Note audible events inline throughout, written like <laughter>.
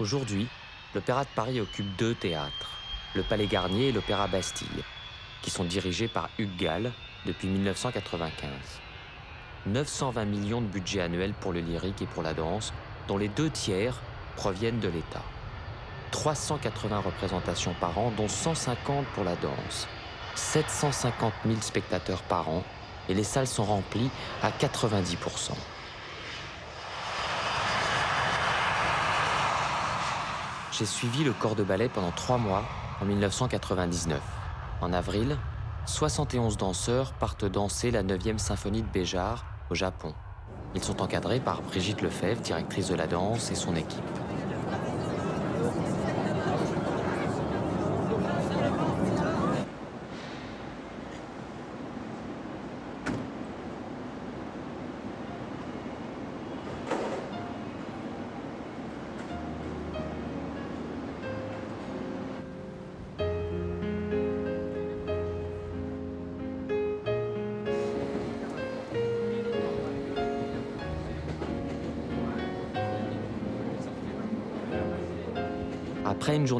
Aujourd'hui, l'Opéra de Paris occupe deux théâtres, le Palais Garnier et l'Opéra Bastille, qui sont dirigés par Hugues Gall depuis 1995. 920 millions de budget annuel pour le lyrique et pour la danse, dont les deux tiers proviennent de l'État. 380 représentations par an, dont 150 pour la danse. 750 000 spectateurs par an, et les salles sont remplies à 90%. J'ai suivi le corps de ballet pendant trois mois en 1999. En avril, 71 danseurs partent danser la 9e symphonie de Béjar au Japon. Ils sont encadrés par Brigitte Lefebvre, directrice de la danse, et son équipe.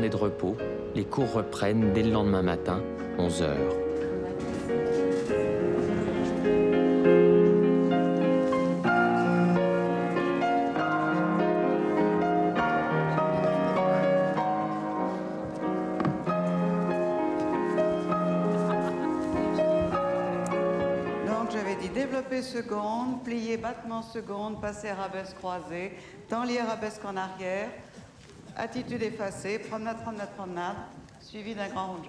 De repos, les cours reprennent dès le lendemain matin, 11 heures. Donc j'avais dit développer seconde, plier battement seconde, passer arabesque croisée, temps arabesque en arrière, attitude effacée, promenade, promenade, promenade, suivi d'un grand rond de.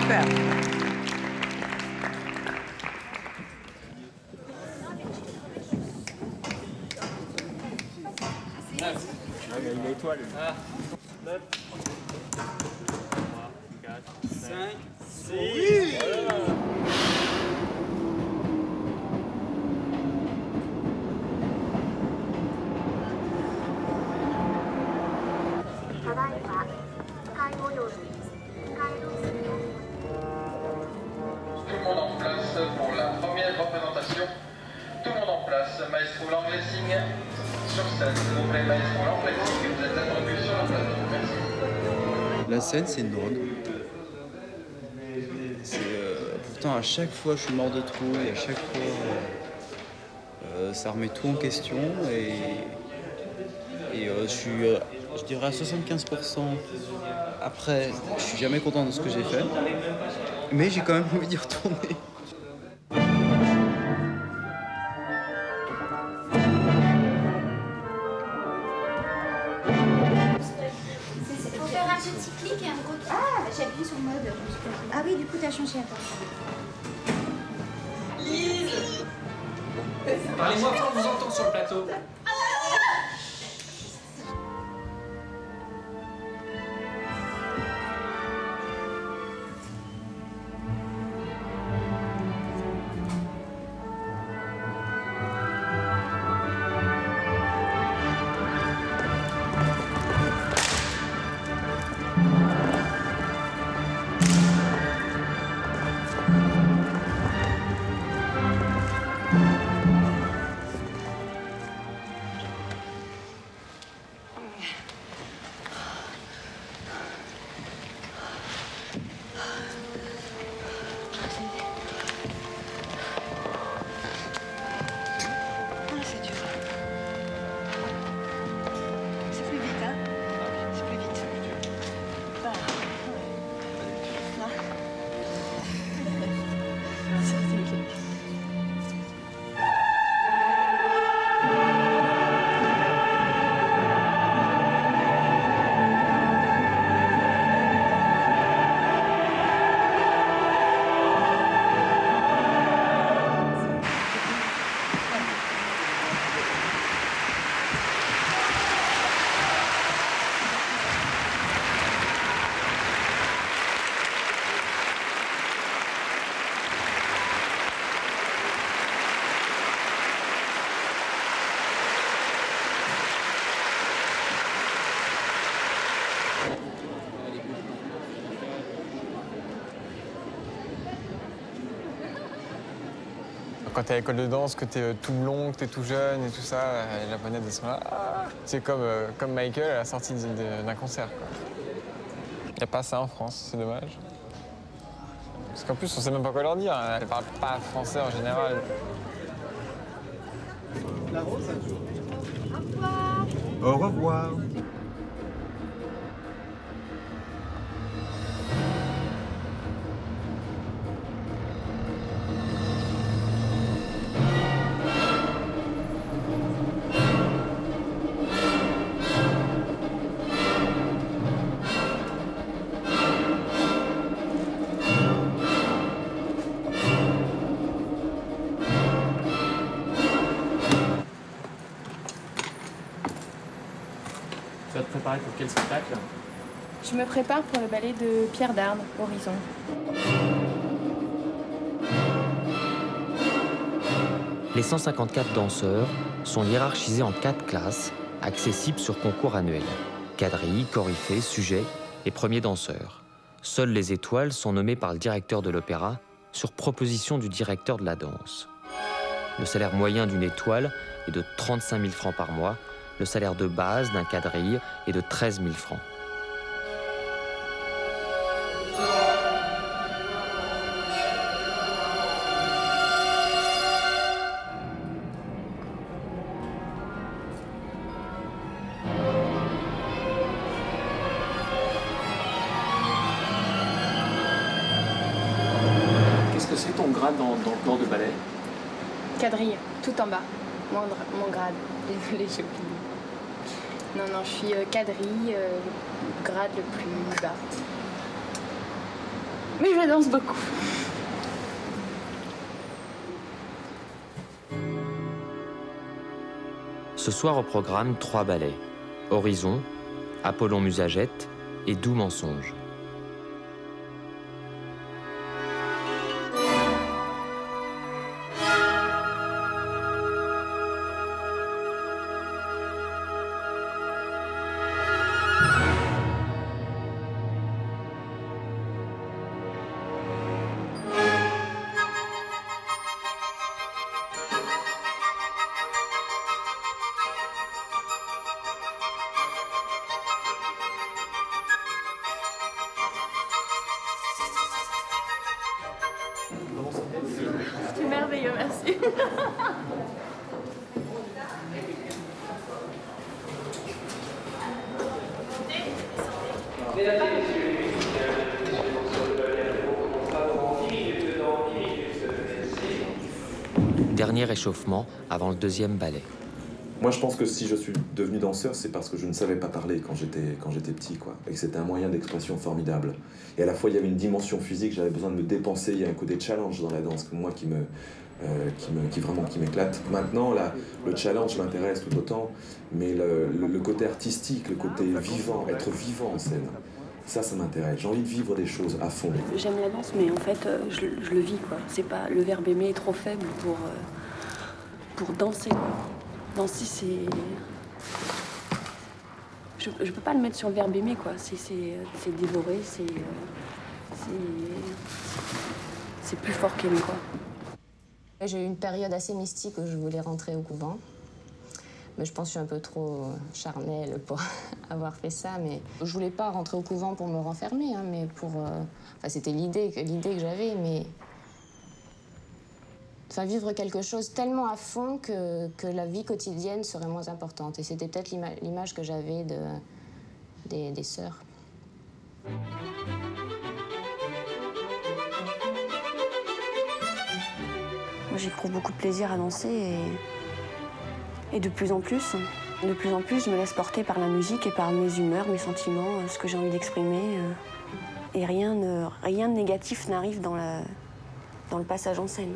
Super. La scène, c'est une drogue. Euh, pourtant, à chaque fois, je suis mort de et à chaque fois, euh, euh, ça remet tout en question. Et, je suis, je dirais, à 75%. Après, je suis jamais content de ce que j'ai fait. Mais j'ai quand même <laughs> envie d'y retourner. Attends. Parlez-moi fort, on vous entend sur le plateau. Quand t'es à l'école de danse, que t'es euh, tout blond, que t'es tout jeune et tout ça, les japonaises elles sont là. C'est comme, euh, comme Michael à la sortie d'un concert. Il n'y a pas ça en France, c'est dommage. Parce qu'en plus, on sait même pas quoi leur dire. Elles parlent pas français en général. Pour quel spectacle? Je me prépare pour le ballet de Pierre Darne, Horizon. Les 154 danseurs sont hiérarchisés en quatre classes, accessibles sur concours annuel. Quadrille, coryphée, sujet et premier danseur. Seules les étoiles sont nommées par le directeur de l'opéra sur proposition du directeur de la danse. Le salaire moyen d'une étoile est de 35 000 francs par mois. Le salaire de base d'un quadrille est de 13 000 francs. Qu'est-ce que c'est ton grade dans, dans le corps de ballet? Quadrille, tout en bas. Mon, grade. Désolée, j'ai je suis quadrille, euh, grade le plus bas. Mais je danse beaucoup. Ce soir au programme, trois ballets. Horizon, Apollon Musagette et Doux Mensonge. Échauffement avant le deuxième ballet. Moi, je pense que si je suis devenu danseur, c'est parce que je ne savais pas parler quand j'étais quand j'étais petit, quoi, et que c'était un moyen d'expression formidable. Et à la fois, il y avait une dimension physique, j'avais besoin de me dépenser. Il y a un côté challenge dans la danse, que moi qui me euh, qui me qui vraiment qui m'éclate. Maintenant, là, le challenge m'intéresse tout autant, mais le, le- le côté artistique, le côté vivant, être vivant en scène, ça, ça m'intéresse. J'ai envie de vivre des choses à fond. J'aime la danse, mais en fait, euh, je, je le vis, quoi. C'est pas... Le verbe aimer est trop faible pour, euh, pour danser. Danser, c'est... Je, je peux pas le mettre sur le verbe aimer, quoi. C'est, dévorer, c'est... c'est... Plus fort qu'aimer, quoi. J'ai eu une période assez mystique où je voulais rentrer au couvent. Mais je pense que je suis un peu trop charnelle pour <laughs> avoir fait ça. Mais je voulais pas rentrer au couvent pour me renfermer, hein, mais pour. euh, Enfin, c'était l'idée que que j'avais, mais. Enfin, vivre quelque chose tellement à fond que, que la vie quotidienne serait moins importante. Et c'était peut-être l'ima- l'image que j'avais de, des, des sœurs. Moi, j'éprouve beaucoup de plaisir à danser et, et de plus en plus. De plus en plus, je me laisse porter par la musique et par mes humeurs, mes sentiments, euh, ce que j'ai envie d'exprimer. euh, Et rien, ne- rien de négatif n'arrive dans, dans le passage en scène.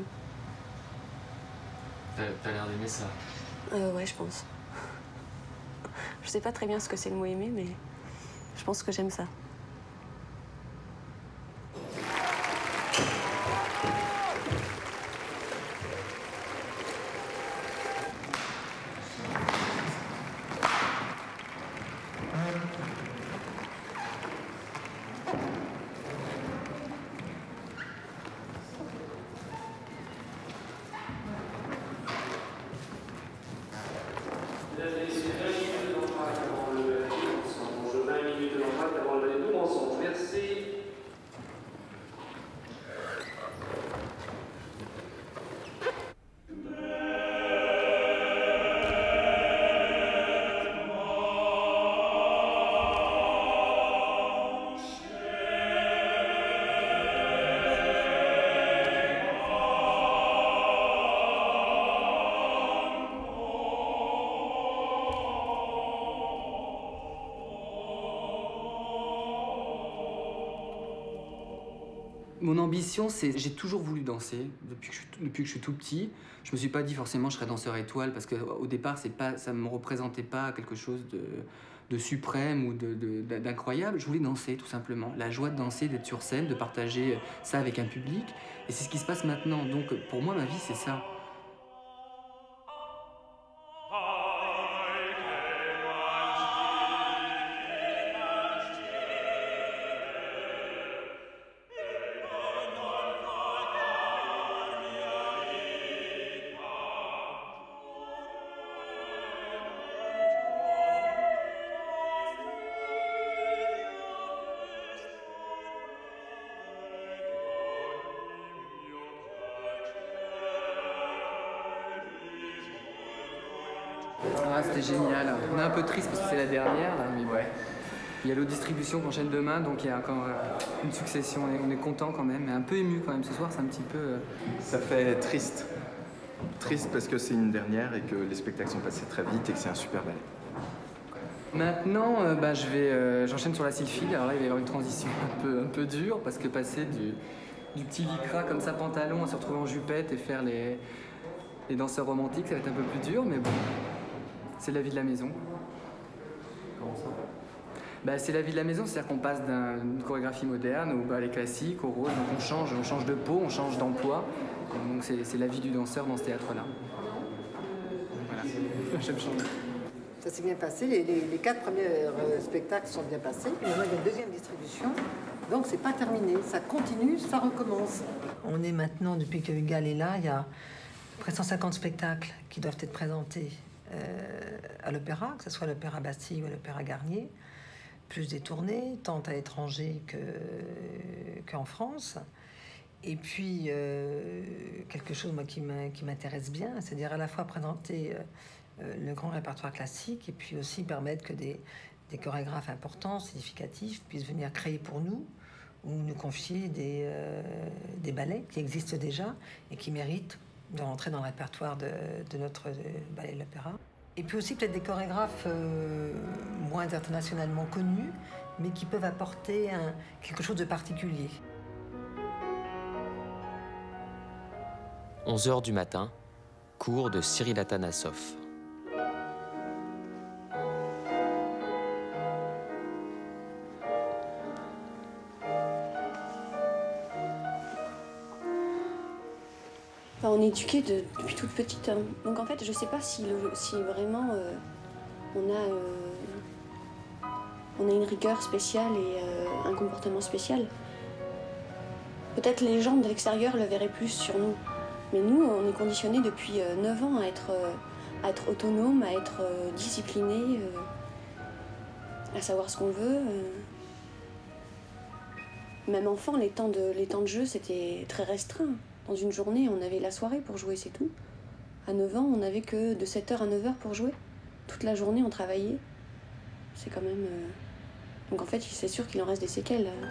T'as l'air d'aimer ça. Euh, ouais, je pense. <laughs> Je sais pas très bien ce que c'est le mot aimer, mais je pense que j'aime ça. C'est j'ai toujours voulu danser depuis que, je, depuis que je suis tout petit. Je me suis pas dit forcément je serais danseur étoile parce qu'au départ, c'est pas, ça me représentait pas quelque chose de, de suprême ou d'incroyable. Je voulais danser tout simplement. La joie de danser, d'être sur scène, de partager ça avec un public. Et c'est ce qui se passe maintenant. Donc pour moi, ma vie, c'est ça. On est un peu triste parce que c'est la dernière, là, mais ouais. Il y a l'autre distribution qui enchaîne demain, donc il y a encore euh, une succession. On est, on est content quand même, mais un peu ému quand même. Ce soir, c'est un petit peu. euh, Ça fait triste. Triste parce que c'est une dernière et que les spectacles sont passés très vite et que c'est un super ballet. Maintenant, euh, bah, je vais, euh, j'enchaîne sur la sylphide. Alors là, il va y avoir une transition <laughs> un peu, un peu dure parce que passer du, du petit lycra comme ça, pantalon, à se retrouver en jupette et faire les, les danseurs romantiques, ça va être un peu plus dur, mais bon, c'est la vie de la maison. Comment ça Bah, c'est la vie de la maison, c'est-à-dire qu'on passe d'un- d'une chorégraphie moderne au ballet classique, au rôle, donc on change, on change de peau, on change d'emploi. Donc c'est c'est la vie du danseur dans ce théâtre-là. Voilà, <laughs> j'aime changer. Ça s'est bien passé, les, les- les quatre premiers euh, spectacles sont bien passés. Il y a une deuxième distribution, donc c'est pas terminé. Ça continue, ça recommence. On est maintenant, depuis que Hugal est là, il y a près de 150 spectacles qui doivent être présentés à l'opéra, que ce soit l'opéra Bastille ou l'opéra Garnier, plus des tournées, tant à l'étranger que- qu'en France. Et puis, euh, quelque chose moi, qui m'intéresse bien, c'est-à-dire à la fois présenter euh, euh, le grand répertoire classique et puis aussi permettre que des, des chorégraphes importants, significatifs, puissent venir créer pour nous ou nous confier des, euh, des ballets qui existent déjà et qui méritent de rentrer dans le répertoire de, notre ballet de l'opéra. Et puis aussi peut-être des chorégraphes euh, moins internationalement connus, mais qui peuvent apporter quelque chose de particulier. 11 h du matin, cours de Cyril Atanassov. On est éduqué de- depuis toute petite. hein. Donc en fait, je sais pas si, vraiment euh, on, a, euh, on a une rigueur spéciale et euh, un comportement spécial. Peut-être les gens de l'extérieur le verraient plus sur nous. Mais nous, on est conditionnés depuis euh, 9 ans à être, à être autonome, à être discipliné, euh, à savoir ce qu'on veut. Même enfant, les temps de jeu, c'était très restreint. Dans une journée, on avait la soirée pour jouer, c'est tout. À 9 ans, on n'avait que de 7h à 9h pour jouer. Toute la journée, on travaillait. C'est quand même. euh, Donc en fait, c'est sûr qu'il en reste des séquelles. euh.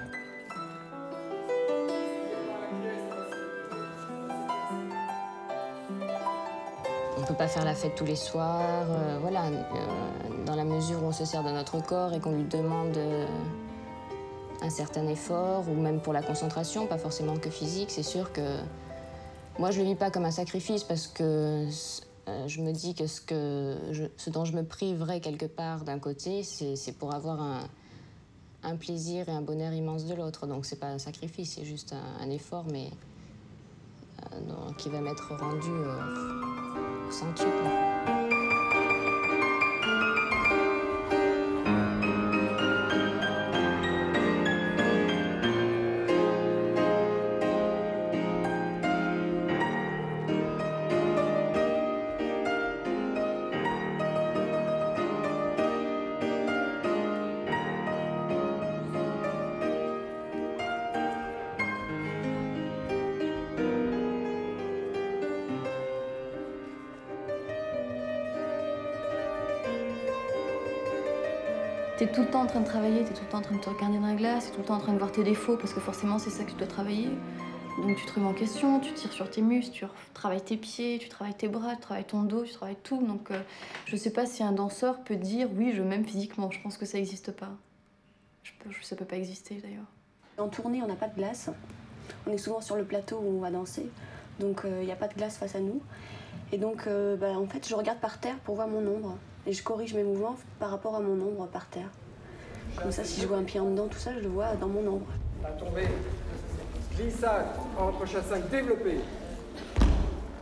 On peut pas faire la fête tous les soirs, euh, voilà. dans la mesure où on se sert de notre corps et qu'on lui demande un certain effort, ou même pour la concentration, pas forcément que physique, c'est sûr que moi je le vis pas comme un sacrifice parce que euh, je me dis que ce, que ce dont je me priverais quelque part d'un côté, c'est pour avoir un, plaisir et un bonheur immense de l'autre. Donc c'est pas un sacrifice, c'est juste un, effort, mais euh, qui va m'être rendu euh, centuple. T'es tout le temps en train de travailler, t'es tout le temps en train de te regarder dans la glace, t'es tout le temps en train de voir tes défauts parce que forcément c'est ça que tu dois travailler. Donc tu te remets en question, tu tires sur tes muscles, tu travailles tes pieds, tu travailles tes bras, tu travailles ton dos, tu travailles tout. Donc euh, je sais pas si un danseur peut dire oui, je m'aime physiquement. Je pense que ça n'existe pas. Je peux, ça peut pas exister d'ailleurs. En tournée, on n'a pas de glace. On est souvent sur le plateau où on va danser. Donc il euh, n'y a pas de glace face à nous. Et donc euh, bah, en fait, je regarde par terre pour voir mon ombre. Et je corrige mes mouvements par rapport à mon ombre par terre. Comme ça, si je vois un pied en dedans, tout ça, je le vois dans mon ombre. La tombée. Glissade, entre 5, développé.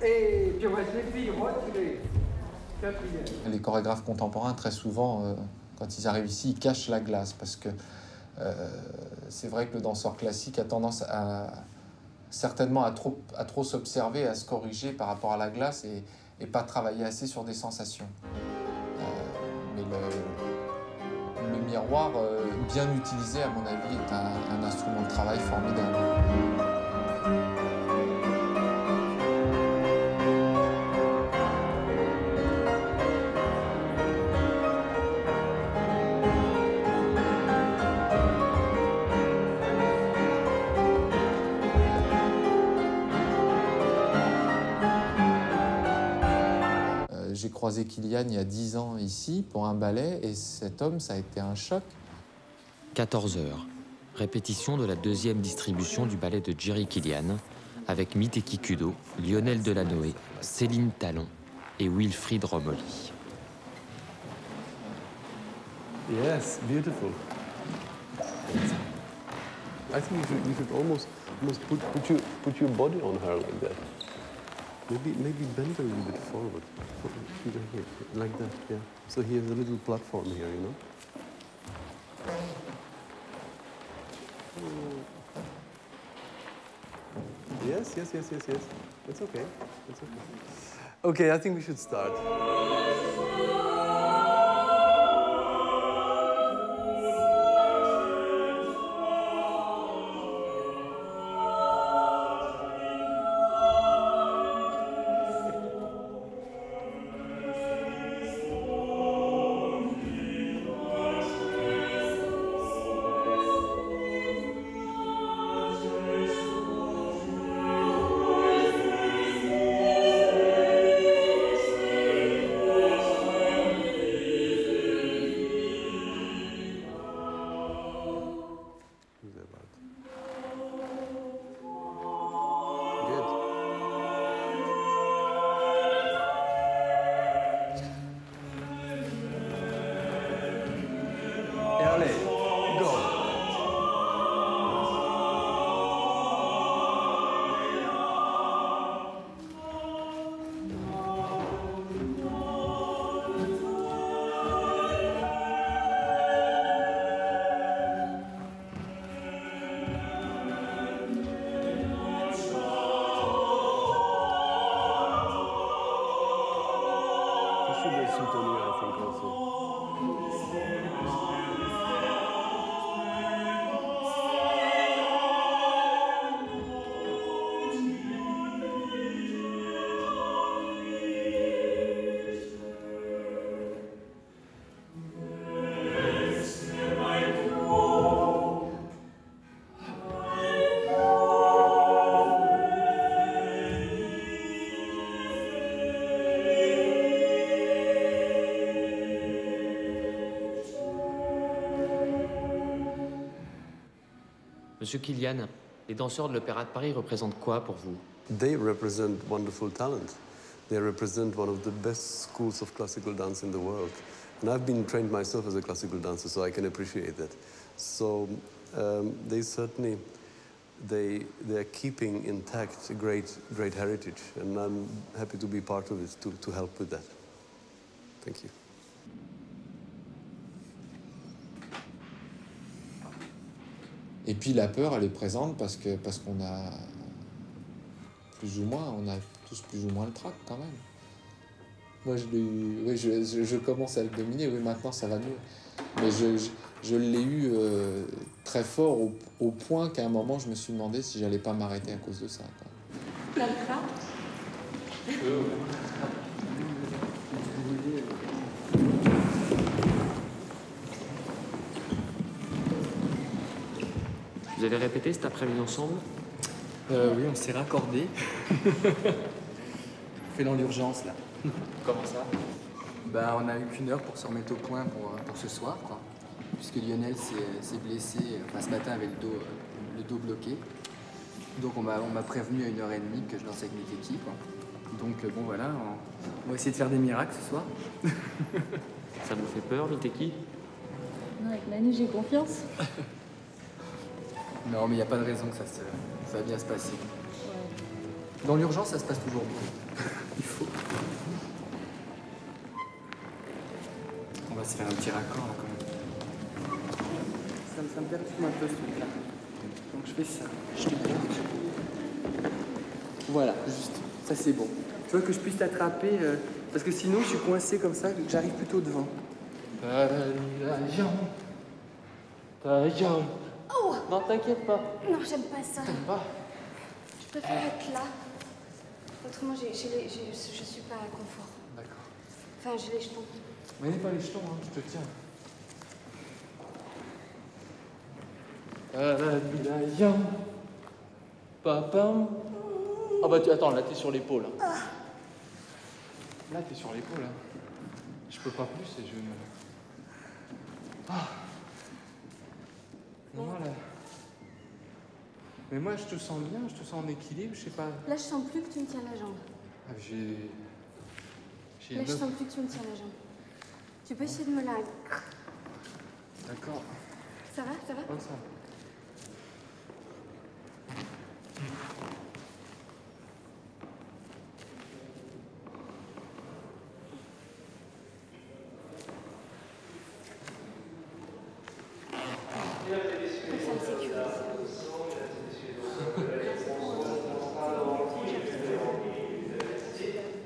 Et les filles, retirez. Quatrième. Les chorégraphes contemporains, très souvent, euh, quand ils arrivent ici, ils cachent la glace parce que euh, c'est vrai que le danseur classique a tendance à certainement à trop, à trop s'observer, à se corriger par rapport à la glace et, et pas travailler assez sur des sensations. Mais le, miroir, euh, bien utilisé, à mon avis, est un instrument de travail formidable. Croisé Kylian il y a 10 ans ici pour un ballet et cet homme, ça a été un choc. 14 heures. Répétition de la deuxième distribution du ballet de Jerry Killian avec Miteki Kudo, Lionel Delanoë, Céline Talon et Wilfried Romoli. Yes, beautiful. I think you should, you should almost, almost put, put, your, put your body on her like that. Maybe, maybe bend a little bit forward. Here, like that, yeah. So he has a little platform here, you know? Yes, yes, yes, yes, yes. It's okay. It's okay. Okay, I think we should start. Monsieur Kilian, les danseurs de l'Opéra de Paris représentent quoi pour vous? They represent wonderful talent. They represent one of the best schools of classical dance in the world. And I've been trained myself as a classical dancer, so I can appreciate that. So um, they certainly they they are keeping intact a great great heritage, and I'm happy to be part of it to, to help with that. Thank you. Et puis la peur, elle est présente parce que parce qu'on a plus ou moins, on a tous plus ou moins le trac quand même. Moi, je, l'ai- oui, je, je- je commence à le dominer. Oui, maintenant, ça va mieux. Mais je, je, je l'ai eu euh, très fort au, au point qu'à un moment, je me suis demandé si j'allais pas m'arrêter à cause de ça. quoi. Vous avez répété cet après-midi ensemble Euh, oui, on s'est raccordé. <laughs> on fait dans l'urgence là. Comment ça? Bah, on a eu qu'une heure pour se remettre au point pour, euh, pour ce soir, quoi. Puisque Lionel s'est blessé, enfin ce matin avec le dos, euh, le dos bloqué. Donc on m'a on m'a prévenu à une heure et demie que je dansais avec Miteki, quoi. Donc euh, bon voilà, on, on va essayer de faire des miracles ce soir. <laughs> Ça vous fait peur, Miteki Non, avec Manu, j'ai confiance. <laughs> Non, mais il n'y a pas de raison que ça, se, ça va bien se passer. Dans l'urgence, ça se passe toujours bien. <laughs> il faut. On va se faire un petit raccord là quand même. Ça me, ça me perturbe un peu ce truc là. Donc je fais ça. Je te. Voilà, juste. Ça c'est bon. Tu vois que je puisse t'attraper euh, parce que sinon je suis coincé comme ça, que j'arrive plutôt devant. Oh Non, t'inquiète pas. Non, j'aime pas ça. T'aimes pas Je préfère être là. Autrement, les- j'ai- je suis pas à confort. D'accord. Enfin, j'ai les jetons. Mais n'est pas les jetons, hein, je te tiens. Papa. Ah bah tu, attends, là t'es sur l'épaule. hein. Là, t'es sur l'épaule. Hein. Je peux pas plus et je. Ah. Non, là. Mais moi, je te sens bien, je te sens en équilibre, je sais pas. Là, je sens plus que tu me tiens la jambe. Ah, j'ai. J'ai Là, je sens plus que tu me tiens la jambe. Tu peux essayer de me la. D'accord. Ça va, ça va? Comme ça. Ça me sécurise.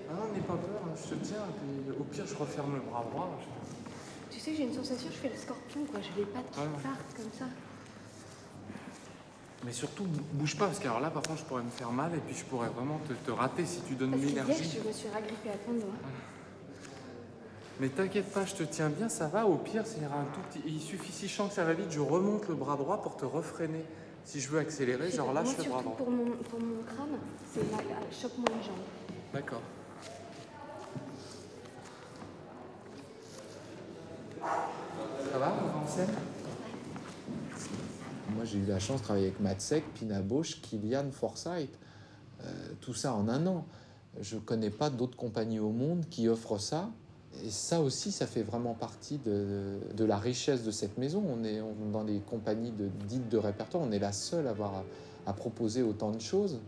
Ah non, n'aie pas peur, hein, je te tiens, et puis au pire, je referme le bras droit. je- Tu sais, j'ai une sensation, je fais le scorpion, quoi. J'ai les pattes qui Ouais. comme ça. Mais surtout, bou- bouge pas, parce que alors là, par contre, je pourrais me faire mal et puis je pourrais vraiment te, te rater si tu donnes l'énergie. je me suis ragrippée à ton doigt. Mais t'inquiète pas, je te tiens bien, ça va. Au pire, ça ira un tout petit. Il suffit, si je sens que ça va vite, je remonte le bras droit pour te refreiner. Si je veux accélérer, genre Moi, lâche le bras surtout droit. pour mon, pour mon crâne, c'est là, là, chope-moi les jambes. D'accord. Ça Moi, j'ai eu la chance de travailler avec Matsek, Pina Bausch, Kylian, Forsyth. Euh, tout ça en un an. Je ne connais pas d'autres compagnies au monde qui offrent ça. Et ça aussi, ça fait vraiment partie de, la richesse de cette maison. On est dans les compagnies de, dites de répertoire, on est la seule à proposer autant de choses.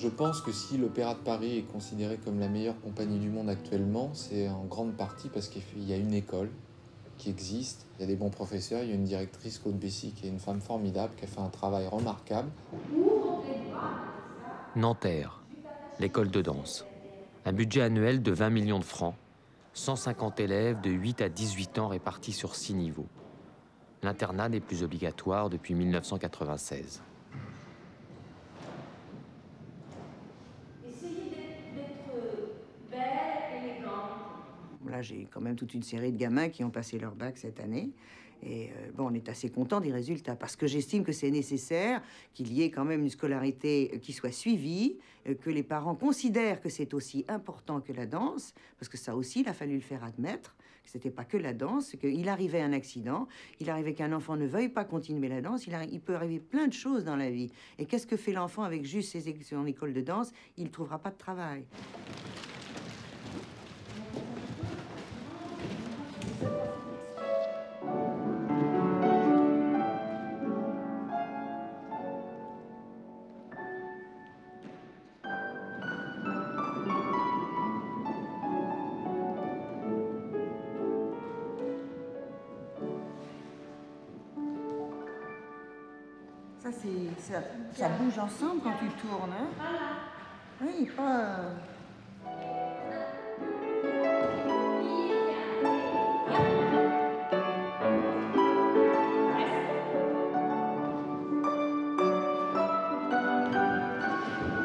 Je pense que si l'Opéra de Paris est considéré comme la meilleure compagnie du monde actuellement, c'est en grande partie parce qu'il y a une école qui existe, il y a des bons professeurs, il y a une directrice, Claude Bessy, qui est une femme formidable, qui a fait un travail remarquable. Nanterre, l'école de danse. Un budget annuel de 20 millions de francs, 150 élèves de 8 à 18 ans répartis sur 6 niveaux. L'internat n'est plus obligatoire depuis 1996. J'ai quand même toute une série de gamins qui ont passé leur bac cette année. Et euh, bon, on est assez content des résultats parce que j'estime que c'est nécessaire qu'il y ait quand même une scolarité euh, qui soit suivie, euh, que les parents considèrent que c'est aussi important que la danse, parce que ça aussi, il a fallu le faire admettre. que C'était pas que la danse, qu'il arrivait un accident, il arrivait qu'un enfant ne veuille pas continuer la danse, il, peut arriver plein de choses dans la vie. Et qu'est-ce que fait l'enfant avec juste ses, son école de danse? Il ne trouvera pas de travail. Ça, bouge ensemble quand tu tournes. Hein oui, pas. euh,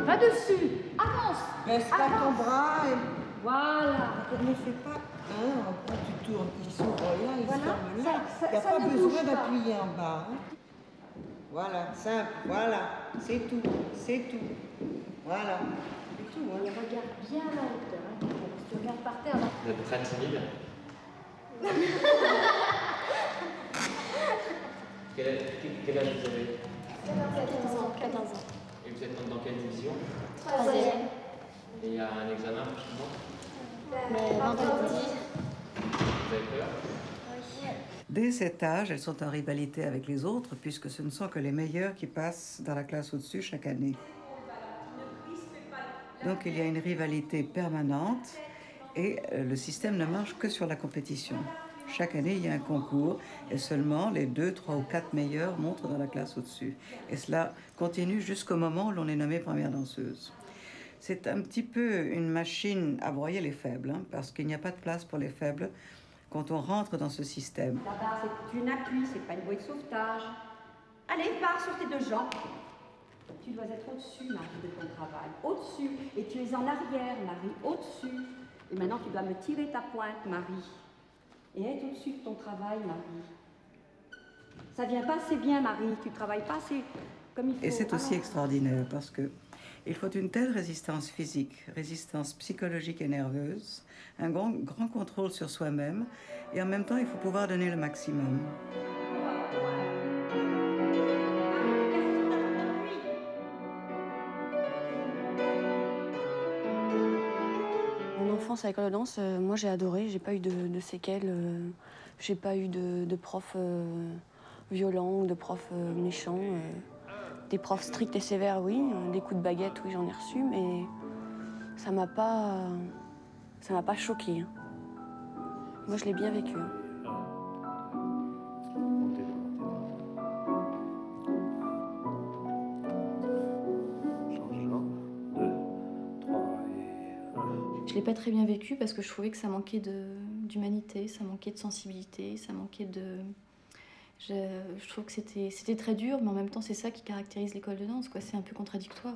Là-dessus. Avance. Baisse pas ton bras et... Voilà. Ne fais pas un, après tu tournes, il s'ouvre là, il Voilà. là. Il n'y a ça pas besoin d'appuyer en bas. hein. Voilà, simple, voilà, c'est tout, c'est tout. Voilà, c'est tout. hein. Et regarde bien à la hauteur. hein, parce que tu regardes par terre. Vous êtes très timide. <laughs> Quel, quel- quel âge vous avez? 14 ans. 14 ans. Et vous êtes dans quelle division? Troisième. Et il y a un examen prochainement Mais vendredi. Vous avez peur? Dès cet âge, elles sont en rivalité avec les autres, puisque ce ne sont que les meilleurs qui passent dans la classe au-dessus chaque année. Donc il y a une rivalité permanente et euh, le système ne marche que sur la compétition. Chaque année, il y a un concours et seulement les deux, trois ou quatre meilleurs montrent dans la classe au-dessus. Et cela continue jusqu'au moment où l'on est nommé première danseuse. C'est un petit peu une machine à broyer les faibles, hein, parce qu'il n'y a pas de place pour les faibles quand on rentre dans ce système. La barre, c'est une appui, c'est pas une bouée de sauvetage. Allez, pars sur tes deux jambes. Tu dois être au-dessus, Marie, de ton travail. Au-dessus. Et tu es en arrière, Marie. Au-dessus. Et maintenant, tu dois me tirer ta pointe, Marie. Et être au-dessus de ton travail, Marie. Ça vient pas assez bien, Marie. Tu travailles pas assez comme il faut. Et c'est aussi Alors, extraordinaire parce que il faut une telle résistance physique, résistance psychologique et nerveuse, un grand, grand contrôle sur soi-même, et en même temps, il faut pouvoir donner le maximum. Mon enfance à l'école de danse, euh, moi j'ai adoré, j'ai pas eu de, séquelles, euh, j'ai pas eu de, de profs euh, violents ou de profs méchants. Des profs stricts et sévères, oui, euh, des coups de baguette, oui, j'en ai reçu, mais ça m'a pas, ça m'a pas choqué. hein. Moi je l'ai bien vécu. hein. Je l'ai pas très bien vécu parce que je trouvais que ça manquait d'humanité, ça manquait de sensibilité, ça manquait de. Je, je trouve que c'était c'était très dur, mais en même temps, c'est ça qui caractérise l'école de danse. quoi. C'est un peu contradictoire.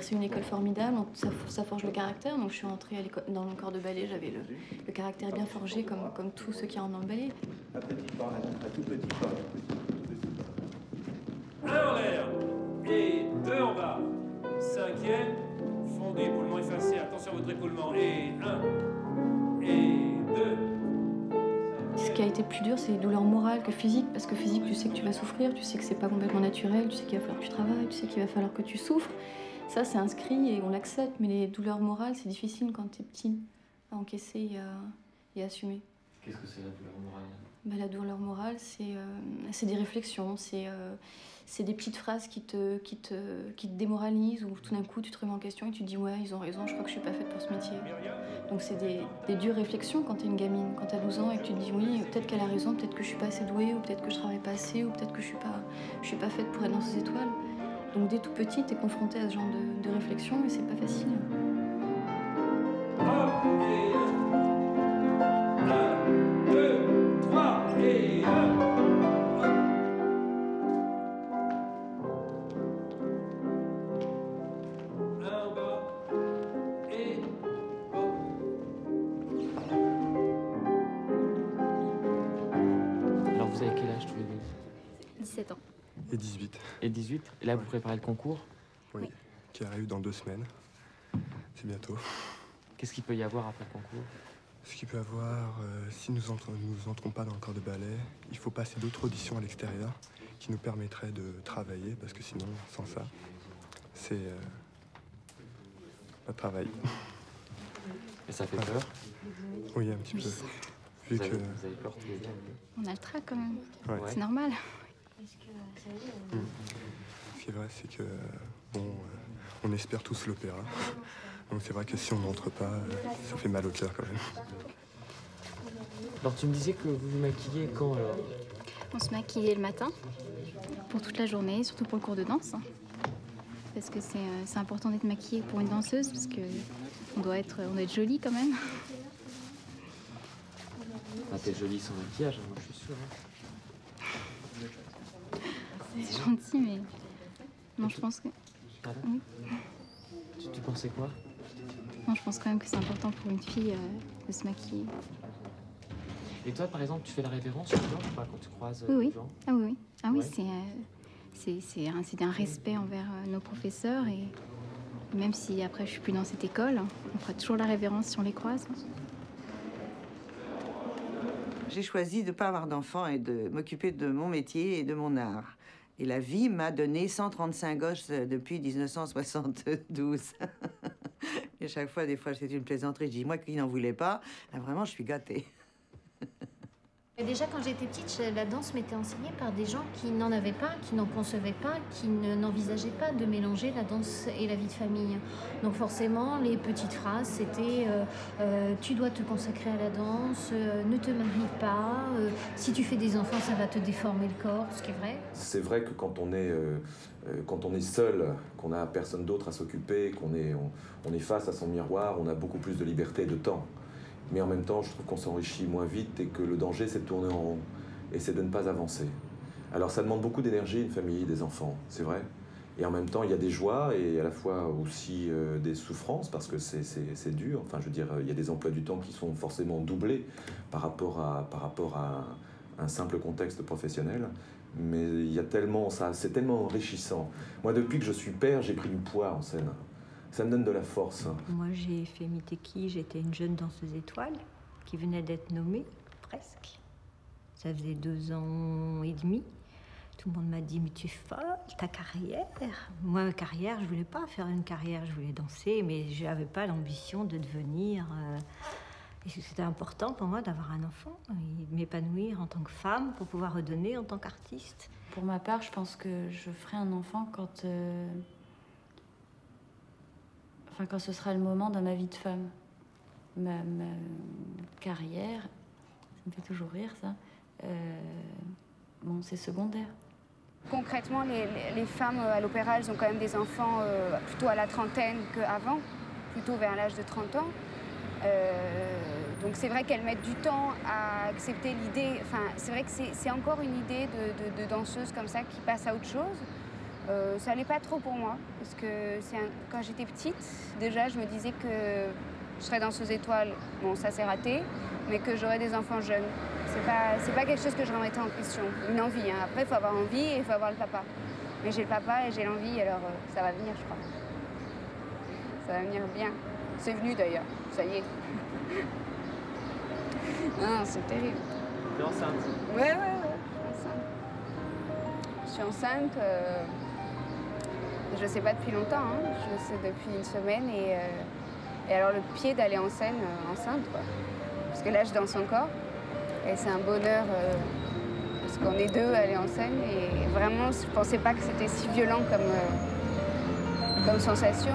C'est une école formidable, on- ça, ça forge le caractère. Donc je suis rentrée à l'école- dans le corps de ballet, j'avais le, le caractère bien forgé, comme, comme tous ceux qui rentrent dans le ballet. Un petit pas, un tout petit pas. Un en l'air et deux en bas. Cinquième, fond d'écoulement effacé. Attention à votre écoulement. Et un et deux. Qui a été plus dur, c'est les douleurs morales que physiques, parce que physique, tu sais que tu vas souffrir, tu sais que c'est pas complètement naturel, tu sais qu'il va falloir que tu travailles, tu sais qu'il va falloir que tu souffres. Ça, c'est inscrit et on l'accepte, mais les douleurs morales, c'est difficile quand tu es petit à encaisser et à, et à assumer. Qu'est-ce que c'est la douleur morale? Bah, la douleur morale, c'est euh, des réflexions, c'est euh, c'est des petites phrases qui te, qui, te, qui te démoralisent, ou tout d'un coup tu te remets en question et tu te dis Ouais, ils ont raison, je crois que je suis pas faite pour ce métier. Donc c'est des, des dures réflexions quand tu es une gamine, quand tu as 12 ans et que tu te dis Oui, peut-être qu'elle a raison, peut-être que je suis pas assez douée, ou peut-être que je travaille pas assez, ou peut-être que je suis pas, je suis pas faite pour être dans ces étoiles. Donc dès tout petit, tu es confronté à ce genre de, de réflexion et c'est pas facile. Deux, Préparez le concours Oui. Qui arrive dans deux semaines. C'est bientôt. Qu'est-ce qu'il peut y avoir après le concours? Ce qu'il peut y avoir, euh, si nous entrons, nous entrons pas dans le corps de ballet, il faut passer d'autres auditions à l'extérieur qui nous permettraient de travailler, parce que sinon, sans ça, c'est euh, pas de travail. Et ça fait peur? Oui, un petit peu. Vu vous, avez, que vous avez peur tous les deux On a le trac quand même. Ouais. C'est normal. Qui est vrai, c'est que bon, euh, on espère tous l'opéra. Donc c'est vrai que si on n'entre pas, euh, ça fait mal au cœur quand même. Alors tu me disais que vous vous maquillez quand alors? On se maquille le matin pour toute la journée, surtout pour le cours de danse. hein. Parce que c'est euh, c'est important d'être maquillée pour une danseuse, parce que on doit être, on doit être jolie quand même. Ah t'es jolie sans maquillage, hein, moi je suis sûr. hein. C'est gentil, mais non, je pense que. Pardon Oui. Tu, tu pensais quoi? Non, je pense quand même que c'est important pour une fille euh, de se maquiller. Et toi, par exemple, tu fais la révérence ou pas, quand tu croises euh, Oui, oui. les gens Ah oui, oui. Ah oui, Ouais. c'est, euh, c'est, c'est un, c'est un respect envers euh, nos professeurs et même si après je suis plus dans cette école, on fera toujours la révérence si on les croise. J'ai choisi de ne pas avoir d'enfants et de m'occuper de mon métier et de mon art. Et la vie m'a donné 135 gosses euh, depuis 1972. <laughs> et chaque fois, des fois, c'est une plaisanterie. Je dis, moi qui n'en voulais pas, vraiment, je suis gâtée. Déjà, quand j'étais petite, la danse m'était enseignée par des gens qui n'en avaient pas, qui n'en concevaient pas, qui ne- n'envisageaient pas de mélanger la danse et la vie de famille. Donc forcément, les petites phrases, c'était euh, euh, tu dois te consacrer à la danse, euh, ne te marie pas, si tu fais des enfants, ça va te déformer le corps, ce qui est vrai. C'est vrai que quand on est, quand on est seul, qu'on n'a personne d'autre à s'occuper, qu'on est, on, on est face à son miroir, on a beaucoup plus de liberté et de temps. Mais en même temps, je trouve qu'on s'enrichit moins vite et que le danger, c'est de tourner en rond et c'est de ne pas avancer. Alors ça demande beaucoup d'énergie, une famille, des enfants, c'est vrai. Et en même temps, il y a des joies et à la fois aussi euh, des souffrances parce que c'est- dur. Enfin, je veux dire, il y a des emplois du temps qui sont forcément doublés par rapport à, par rapport à un simple contexte professionnel. Mais il y a tellement ça, c'est tellement enrichissant. Moi, depuis que je suis père, j'ai pris du poids en scène. Ça me donne de la force. Moi, j'ai fait Miteki, j'étais une jeune danseuse étoile qui venait d'être nommée, presque. Ça faisait deux ans et demi. Tout le monde m'a dit, mais tu es folle, ta carrière. Moi, ma carrière, je voulais pas faire une carrière, je voulais danser, mais je n'avais pas l'ambition de devenir... euh, et c'était important pour moi d'avoir un enfant et de m'épanouir en tant que femme pour pouvoir redonner en tant qu'artiste. Pour ma part, je pense que je ferai un enfant quand, euh, quand ce sera le moment dans ma vie de femme. Ma, carrière, ça me fait toujours rire ça, euh, bon, c'est secondaire. Concrètement, les, femmes euh, à l'opéra, elles ont quand même des enfants euh, plutôt à la trentaine qu'avant, plutôt vers l'âge de 30 ans. Donc c'est vrai qu'elles mettent du temps à accepter l'idée, enfin c'est vrai que c'est encore une idée de danseuse comme ça qui passe à autre chose. Euh, ça n'allait pas trop pour moi, parce que un- quand j'étais petite, déjà je me disais que je serais danseuse étoile, bon ça c'est raté, mais que j'aurais des enfants jeunes. C'est pas, pas quelque chose que je remettrais en question, une envie. hein. Après il faut avoir envie et il faut avoir le papa. Mais j'ai le papa et j'ai l'envie, alors euh, ça va venir je crois. Ça va venir bien. C'est venu d'ailleurs, ça y est. <laughs> non, c'est terrible. T'es enceinte Ouais, ouais, ouais, je suis enceinte. Je suis enceinte, euh, je sais pas depuis longtemps, hein. je sais depuis une semaine. Et, euh, et alors le pied d'aller en scène euh, enceinte, quoi. Parce que là, je danse encore. Et c'est un bonheur, euh, parce qu'on est deux à aller en scène. Et vraiment, je pensais pas que c'était si violent comme, comme sensation.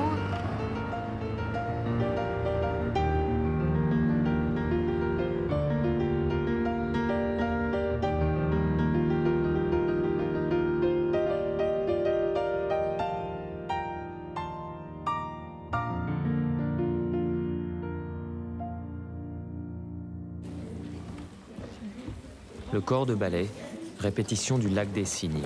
Corps de ballet, répétition du lac des cygnes.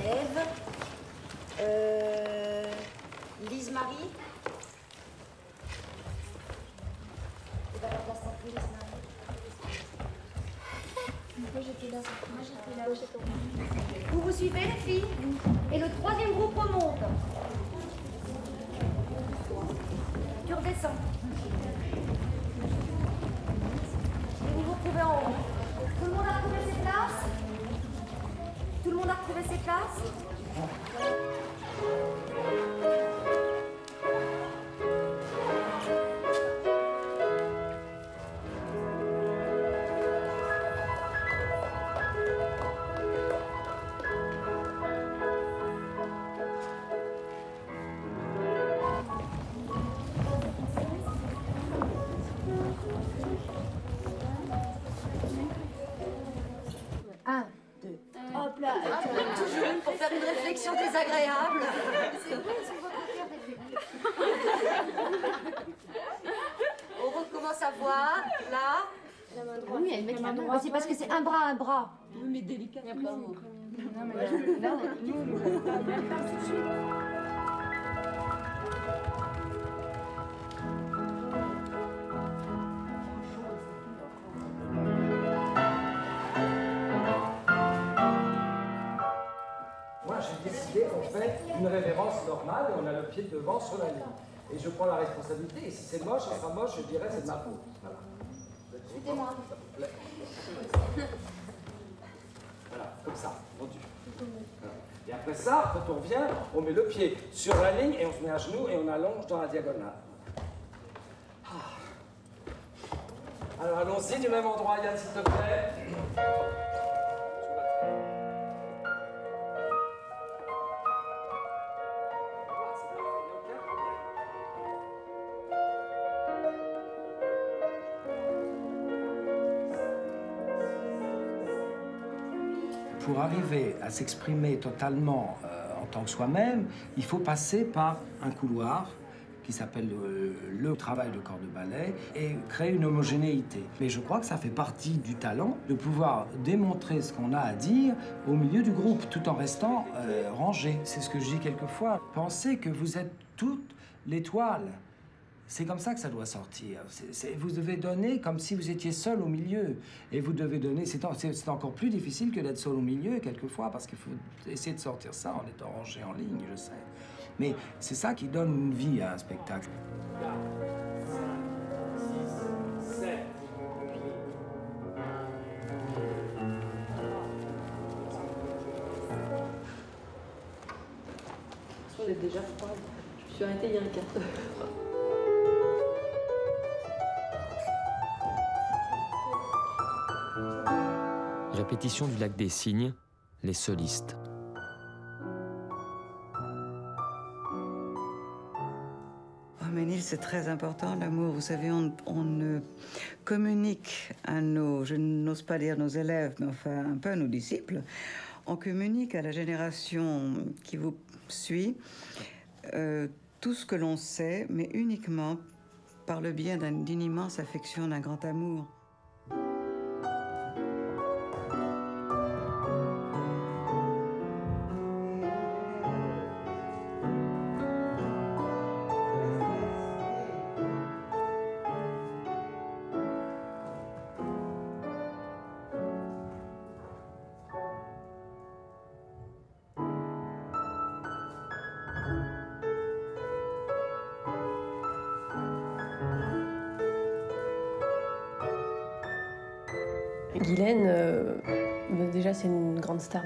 Normale et on a le pied devant sur la ligne. Et je prends la responsabilité, et si c'est moche, ça sera moche, je dirais c'est de ma faute. Voilà. Suivez-moi. Voilà, comme ça, vendu. Voilà. Et après ça, quand on revient, on met le pied sur la ligne et on se met à genoux et on allonge dans la diagonale. Ah. Alors allons-y du même endroit, Yann, s'il te plaît. À s'exprimer totalement euh, en tant que soi-même, il faut passer par un couloir qui s'appelle le, le travail de corps de ballet et créer une homogénéité. Mais je crois que ça fait partie du talent de pouvoir démontrer ce qu'on a à dire au milieu du groupe tout en restant euh, rangé. C'est ce que je dis quelquefois. Pensez que vous êtes toute l'étoile. C'est comme ça que ça doit sortir. Vous devez donner comme si vous étiez seul au milieu. Et vous devez donner. C'est en- encore plus difficile que d'être seul au milieu, quelquefois, parce qu'il faut essayer de sortir ça en étant rangé en ligne, je sais. Mais c'est ça qui donne une vie à un spectacle. Elle est déjà froide? Je me suis arrêtée il y a un quart d'heure. Du lac des cygnes, les solistes. Mais Nils, c'est très important l'amour. Vous savez, on, communique à nos, je n'ose pas dire nos élèves, mais enfin un peu nos disciples, on communique à la génération qui vous suit euh, tout ce que l'on sait, mais uniquement par le biais d'un- d'une immense affection, d'un grand amour.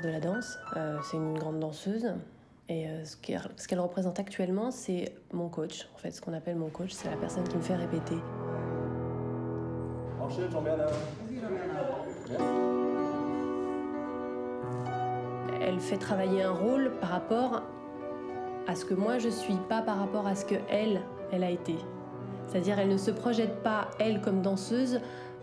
De la danse, euh, c'est une grande danseuse. Et euh, ce qu'elle représente actuellement, c'est mon coach. En fait, ce qu'on appelle mon coach, c'est la personne qui me fait répéter. Enchaîne, Jean-Bernard. Elle fait travailler un rôle par rapport à ce que moi je suis, pas par rapport à ce que elle, elle a été. C'est-à-dire, elle ne se projette pas, elle, comme danseuse,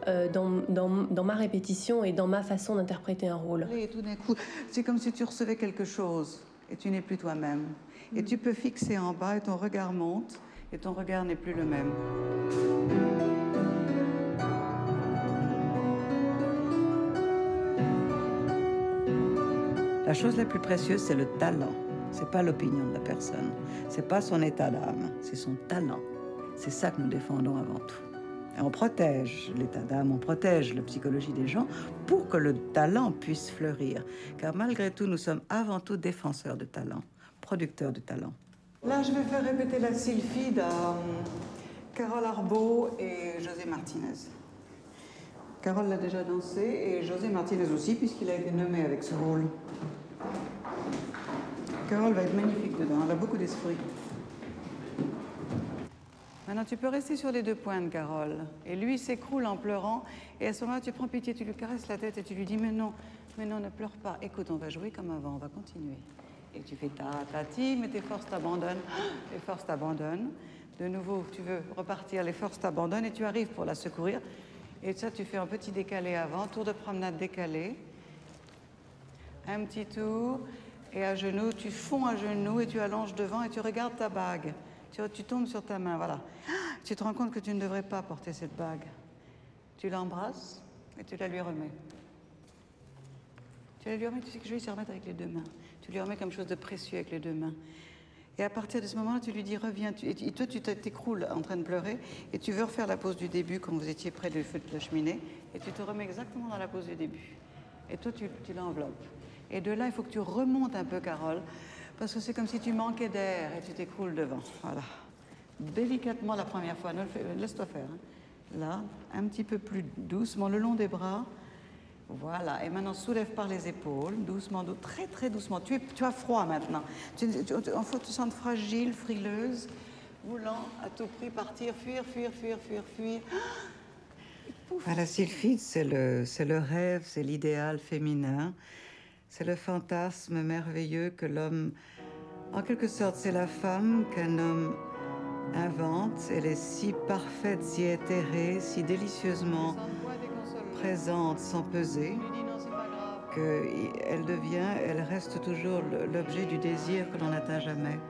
euh, dans, dans- dans ma répétition et dans ma façon d'interpréter un rôle. Et tout d'un coup, c'est comme si tu recevais quelque chose et tu n'es plus toi-même. Et tu peux fixer en bas et ton regard monte et ton regard n'est plus le même. La chose la plus précieuse, c'est le talent. C'est pas l'opinion de la personne. C'est pas son état d'âme. C'est son talent. C'est ça que nous défendons avant tout. On protège l'état d'âme, on protège la psychologie des gens pour que le talent puisse fleurir. Car malgré tout, nous sommes avant tout défenseurs de talent, producteurs de talent. Là, je vais faire répéter la sylphide à Carole Arbeau et José Martinez. Carole l'a déjà dansé et José Martinez aussi, puisqu'il a été nommé avec ce rôle. Carole va être magnifique dedans, elle a beaucoup d'esprit. Maintenant, tu peux rester sur les deux pointes, Carole. Et lui s'écroule en pleurant. Et à ce moment-là, tu prends pitié, tu lui caresses la tête et tu lui dis Mais non, mais non, ne pleure pas. Écoute, on va jouer comme avant, on va continuer. Et tu fais ta, ta ti, mais tes forces t'abandonnent. <gasps> Les forces t'abandonnent. De nouveau, tu veux repartir, les forces t'abandonnent et tu arrives pour la secourir. Et ça, tu fais un petit décalé avant, tour de promenade décalé. Un petit tour. Et à genoux, tu fonds à genoux et tu allonges devant et tu regardes ta bague. Tu, tombes sur ta main, voilà. Tu te rends compte que tu ne devrais pas porter cette bague. Tu l'embrasses et tu la lui remets. Tu la lui remets, tu sais que je vais s'y remettre avec les deux mains. Tu lui remets comme chose de précieux avec les deux mains. Et à partir de ce moment-là, tu lui dis reviens. Et toi, tu t'écroules en train de pleurer et tu veux refaire la pose du début quand vous étiez près du feu de la cheminée et tu te remets exactement dans la pose du début. Et toi, tu, tu l'enveloppes. Et de là, il faut que tu remontes un peu, Carole, Parce que c'est comme si tu manquais d'air et tu t'écroules devant. Voilà. Délicatement la première fois. Laisse-toi faire. hein. Là, un petit peu plus doucement, le long des bras. Voilà. Et maintenant, soulève par les épaules, doucement, dou- très très doucement. Tu, tu as froid maintenant. Tu, tu, il faut te sentir fragile, frileuse, voulant à tout prix partir, fuir, fuir, fuir, fuir, fuir. Ah, la sylphide, c'est le, le rêve, c'est l'idéal féminin. C'est le fantasme merveilleux que l'homme. En quelque sorte, c'est la femme qu'un homme invente. Elle est si parfaite, si éthérée, si délicieusement présente sans peser, qu'elle devient, elle reste toujours l'objet du désir que l'on n'atteint jamais.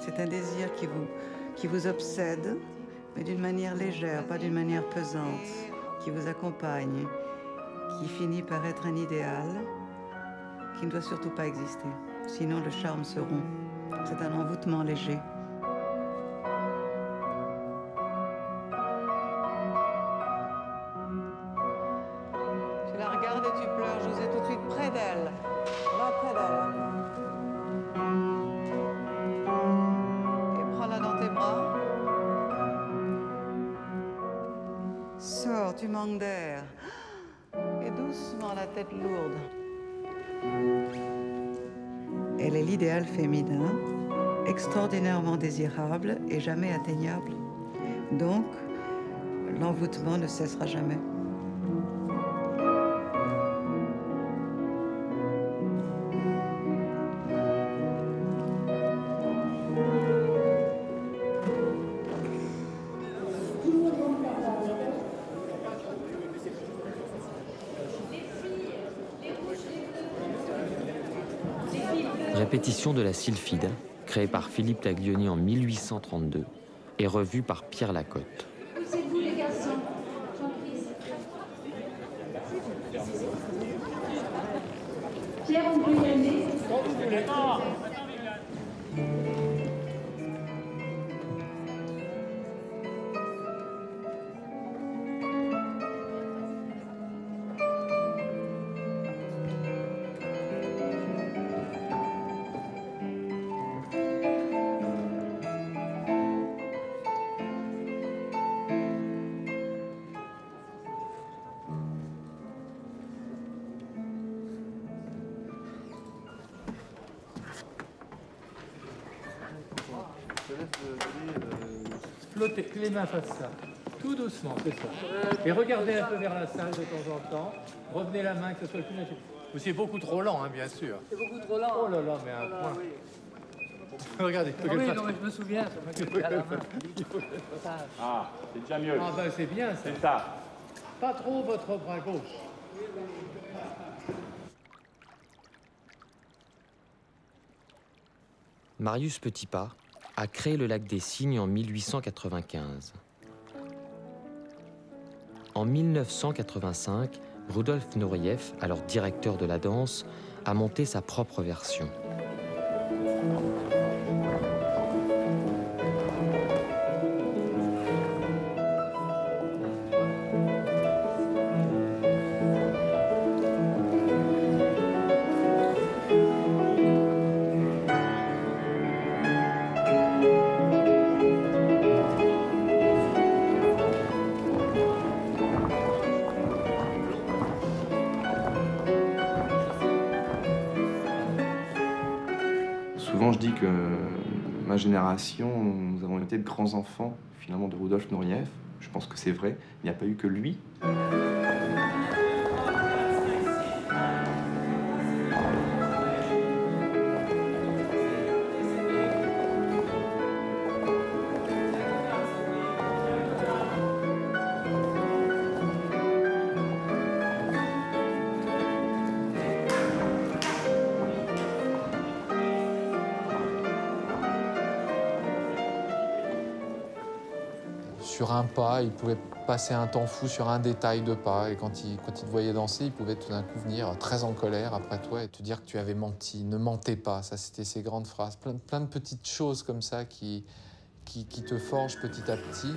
C'est un désir qui vous, qui vous obsède, mais d'une manière légère, pas d'une manière pesante, qui vous accompagne, qui finit par être un idéal qui ne doit surtout pas exister. Sinon, le charme se rompt. C'est un envoûtement léger. Tu la regardes et tu pleures. José, tout de suite près d'elle. Va près d'elle. Et prends-la dans tes bras. Sors, tu manques d'air. Et doucement, la tête lourde. Elle est l'idéal féminin, extraordinairement désirable et jamais atteignable. Donc, l'envoûtement ne cessera jamais. De la sylphide, créée par Philippe Taglioni en 1832 et revue par Pierre Lacotte. Mains ça. Tout doucement, c'est ça. Et regardez un peu vers la salle de temps en temps. Revenez la main, que ce soit le plus naturel. Vous C'est beaucoup trop lent, hein, bien sûr. C'est beaucoup trop lent. Oh là là, mais un point. <laughs> Regardez, Ah oui, non, mais je me souviens, la main. Ça, <laughs> Ah, c'est déjà mieux. Ah ben c'est bien, c'est ça. Pas trop votre bras gauche. Marius Petitpas a créé le lac des Cygnes en 1895. En 1985, Rudolf Nureyev, alors directeur de la danse, a monté sa propre version. Nous avons été de grands enfants, finalement, de Rudolf Nureyev. Je pense que c'est vrai. Il n'y a pas eu que lui. Sur un pas, il pouvait passer un temps fou sur un détail de pas. Et quand il, quand il te voyait danser, il pouvait tout d'un coup venir très en colère après toi et te dire que tu avais menti. Ne mentez pas. Ça, c'était ses grandes phrases. Plein, plein de petites choses comme ça qui, qui, qui te forgent petit à petit.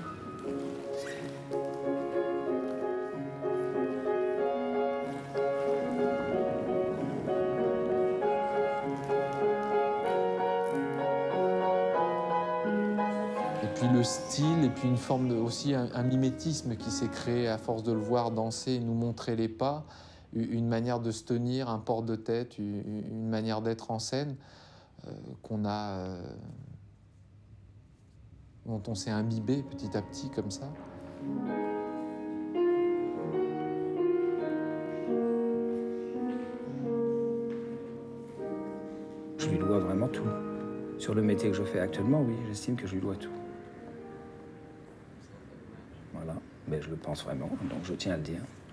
Puis une forme aussi un, mimétisme qui s'est créé à force de le voir danser nous montrer les pas, une manière de se tenir, un port de tête, une, une manière d'être en scène euh, qu'on a, euh, dont on s'est imbibé petit à petit comme ça. Je lui dois vraiment tout. Sur le métier que je fais actuellement, oui, j'estime que je lui dois tout. Mais je le pense vraiment, donc je tiens à le dire. «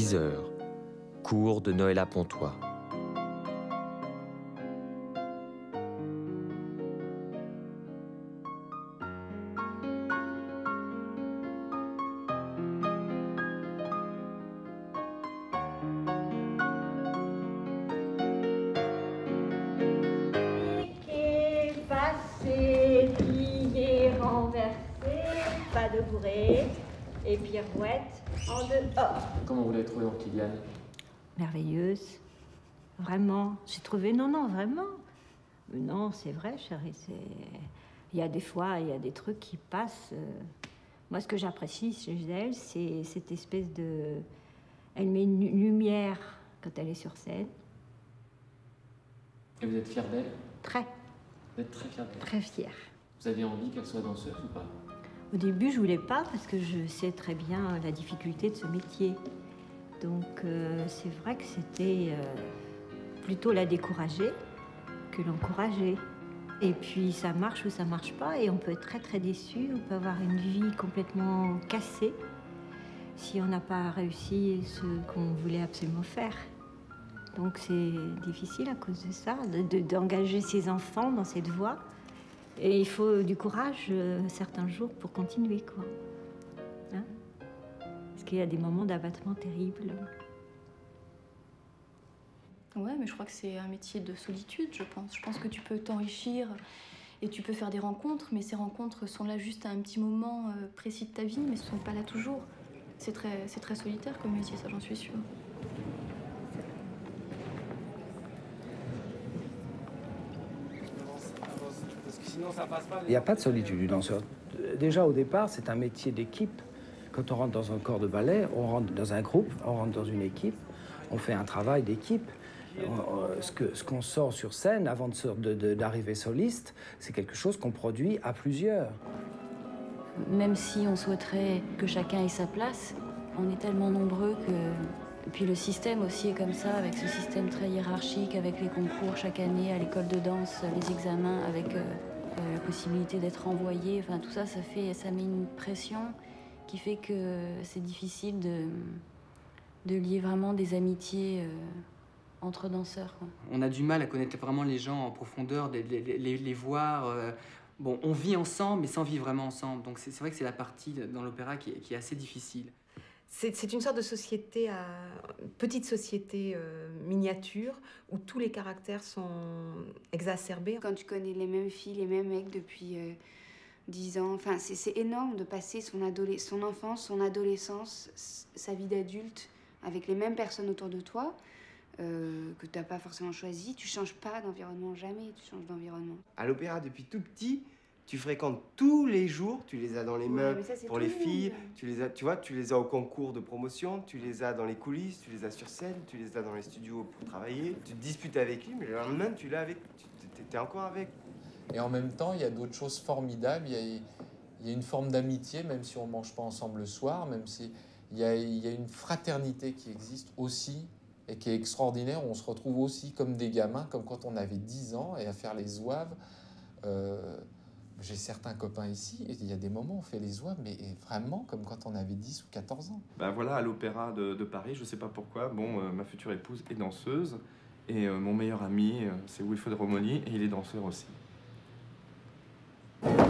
10 heures. Cours de Noël à Pontois. Trouvé dans Kylian Merveilleuse, vraiment. J'ai trouvé, non, non, vraiment. Non, c'est vrai, chérie, c'est... Il y a des fois, il y a des trucs qui passent. euh. Moi, ce que j'apprécie chez elle, c'est cette espèce de... Elle met une lumière quand elle est sur scène. Et vous êtes fier d'elle? Très, Vous êtes très fier d'elle? Très fière. Vous avez envie qu'elle soit danseuse ou pas? Au début, je voulais pas parce que je sais très bien la difficulté de ce métier. Donc, euh, c'est vrai que c'était euh, plutôt la décourager que l'encourager. Et puis, ça marche ou ça marche pas, et on peut être très très déçu. On peut avoir une vie complètement cassée si on n'a pas réussi ce qu'on voulait absolument faire. Donc, c'est difficile à cause de ça, de- de- d'engager ses enfants dans cette voie. Et il faut du courage euh, certains jours pour continuer, quoi. Hein? Parce qu'il y a des moments d'abattement terribles. Ouais, mais je crois que c'est un métier de solitude, je pense. Je pense que tu peux t'enrichir et tu peux faire des rencontres, mais ces rencontres sont là juste à un petit moment euh, précis de ta vie, mais ne sont pas là toujours. C'est très, c'est très solitaire comme métier, ça j'en suis sûre. Il n'y a pas de solitude du danseur. Déjà au départ, c'est un métier d'équipe. Quand on rentre dans un corps de ballet, on rentre dans un groupe, on rentre dans une équipe, on fait un travail d'équipe. Ce que- ce qu'on sort sur scène avant d'arriver soliste, c'est quelque chose qu'on produit à plusieurs. Même si on souhaiterait que chacun ait sa place, on est tellement nombreux que. Et puis le système aussi est comme ça, avec ce système très hiérarchique, avec les concours chaque année à l'école de danse, les examens, avec euh, euh, la possibilité d'être envoyé. Enfin, tout ça, ça fait, ça met une pression. Qui fait que c'est difficile de, de lier vraiment des amitiés euh, entre danseurs. quoi. On a du mal à connaître vraiment les gens en profondeur, de les, les- les voir. euh, bon, on vit ensemble, mais sans vivre vraiment ensemble. Donc c'est vrai que c'est la partie dans l'opéra qui, est- qui est assez difficile. C'est c'est une sorte de société, à, petite société euh, miniature, où tous les caractères sont exacerbés. Quand tu connais les mêmes filles, les mêmes mecs depuis euh, 10 ans, enfin, c'est énorme de passer son, son enfance, son adolescence, sa vie d'adulte avec les mêmes personnes autour de toi. euh, que tu n'as pas forcément choisi, tu changes pas d'environnement jamais, tu changes d'environnement. À l'opéra, depuis tout petit, tu fréquentes tous les jours, tu les as dans les Ouais, ça, c'est pour les monde. filles, tu les as, tu vois, tu les as au concours de promotion, tu les as dans les coulisses, tu les as sur scène, tu les as dans les studios pour travailler, tu te disputes avec lui, mais le lendemain, tu l'as avec, tu t'es encore avec. Et en même temps, il y a d'autres choses formidables. Il y a, une forme d'amitié, même si on ne mange pas ensemble le soir, même si il y, a, une fraternité qui existe aussi et qui est extraordinaire. On se retrouve aussi comme des gamins, comme quand on avait 10 ans et à faire les zouaves. Euh, J'ai certains copains ici et il y a des moments où on fait les zouaves, mais vraiment comme quand on avait 10 ou 14 ans. Ben voilà, à l'Opéra de, Paris, je sais pas pourquoi, bon, euh, ma future épouse est danseuse et euh, mon meilleur ami, c'est Wilfred Romoli et il est danseur aussi.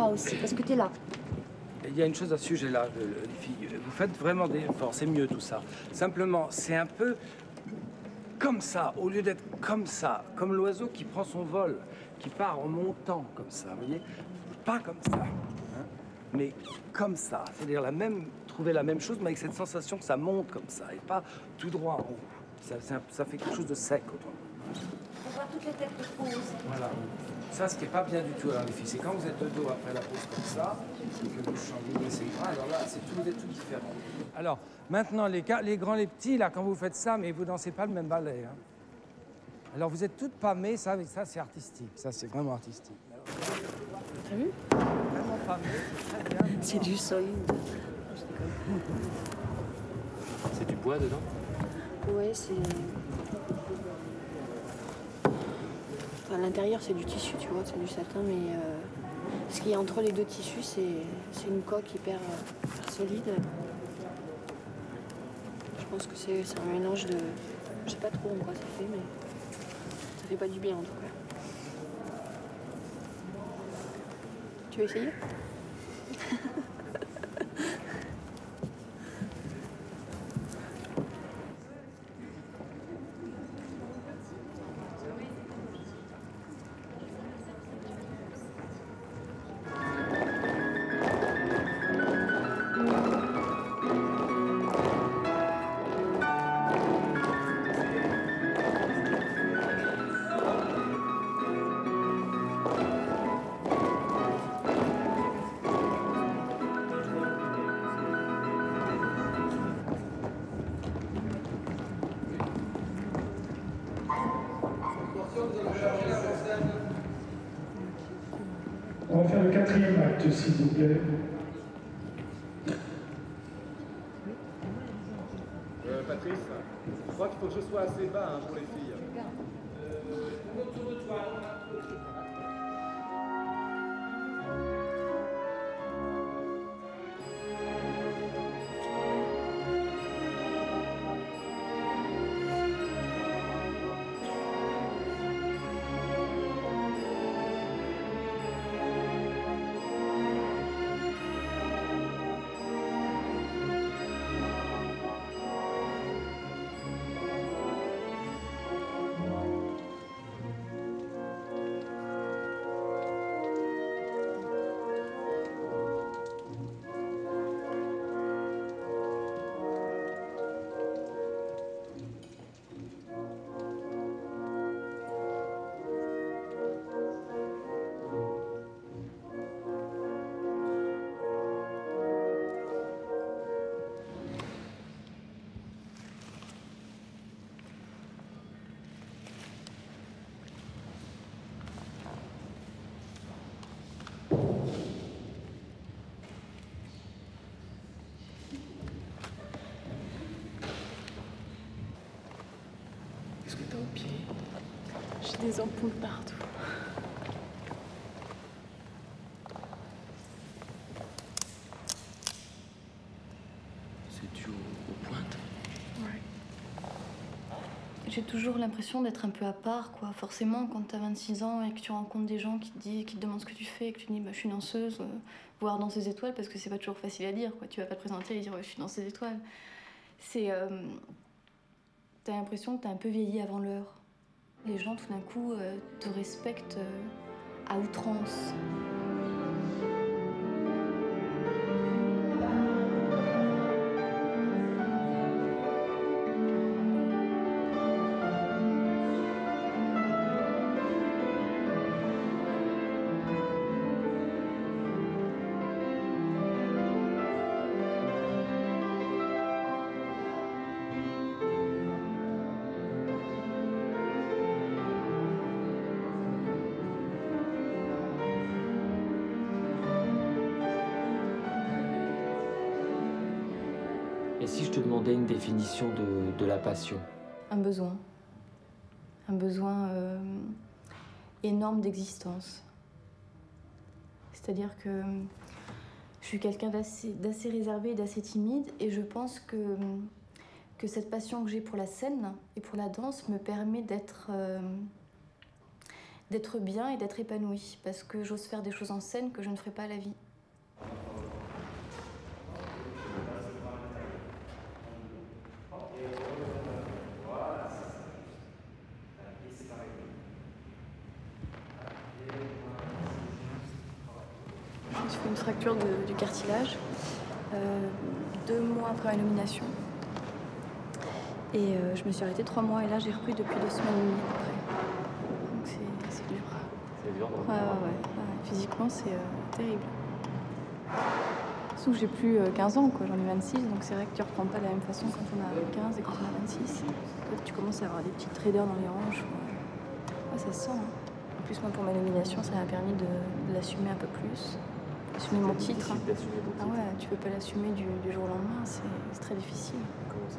bras aussi, parce que tu es là. Il y a une chose à ce sujet-là, le- les filles. Vous faites vraiment des efforts, c'est mieux tout ça. Simplement, c'est un peu comme ça, au lieu d'être comme ça, comme l'oiseau qui prend son vol, qui part en montant comme ça, vous voyez Pas comme ça, hein, mais comme ça. C'est-à-dire la même, trouver la même chose, mais avec cette sensation que ça monte comme ça, et pas tout droit en haut. Ça, fait quelque chose de sec, autrement. Pour voir toutes les têtes pose. Voilà. Ça, ce qui n'est pas bien du tout alors les filles, c'est quand vous êtes de dos après la pause comme ça, et que vous changez baissez les bras, alors là, c'est tout, vous êtes tout différent. Alors, maintenant, les, gars, les grands, les petits, là, quand vous faites ça, mais vous dansez pas le même ballet. hein. Alors, vous êtes toutes pâmées, ça, mais ça, c'est artistique. Ça, c'est vraiment artistique. T'as vu? Vraiment pâmées, très bien. C'est du solide. C'est du bois dedans? Ouais, c'est. Enfin, l'intérieur, c'est du tissu, tu vois, c'est du satin, mais euh, ce qu'il y a entre les deux tissus, c'est une coque hyper, euh, hyper solide. Je pense que c'est un mélange de. Je sais pas trop en quoi ça fait, mais ça fait pas du bien en tout cas. Tu veux essayer? Qu'est-ce que t'as au pied J'ai des ampoules partout. C'est dû aux, aux pointes. Ouais. J'ai toujours l'impression d'être un peu à part, quoi. Forcément, quand tu as 26 ans et que tu rencontres des gens qui te, disent, qui te demandent ce que tu fais et que tu dis bah, je suis danseuse, euh, voire dans ces étoiles, parce que c'est pas toujours facile à dire, quoi. Tu vas pas te présenter et dire ouais, je suis dans ces étoiles. C'est. Euh, t'as l'impression que t'as un peu vieilli avant l'heure. Les gens, tout d'un coup, euh, te respectent euh, à outrance. De, la passion? Un besoin. Un besoin euh, énorme d'existence. C'est-à-dire que je suis quelqu'un d'assez réservé et d'assez timide et je pense que, cette passion que j'ai pour la scène et pour la danse me permet d'être euh, d'être bien et d'être épanouie parce que j'ose faire des choses en scène que je ne ferai pas à la vie. Je me suis fait une fracture de- du cartilage euh, deux mois après ma nomination. Et euh, je me suis arrêtée trois mois et là j'ai repris depuis deux semaines et demie après. Donc c'est- dur. C'est dur Ouais, ouais, ouais, ouais. Physiquement c'est euh, terrible. Surtout que j'ai plus euh, 15 ans, quoi. j'en ai 26, donc c'est vrai que tu reprends pas de la même façon quand on a 15 et quand on a 26. Toi, tu commences à avoir des petites raideurs dans les hanches. Ouais, Ouais, ça se sent. hein. En plus, moi pour ma nomination, ça m'a permis de, de l'assumer un peu plus. Assumer mon titre. Ah ouais, tu peux pas l'assumer du, du jour au lendemain, c'est très difficile. Comment ça?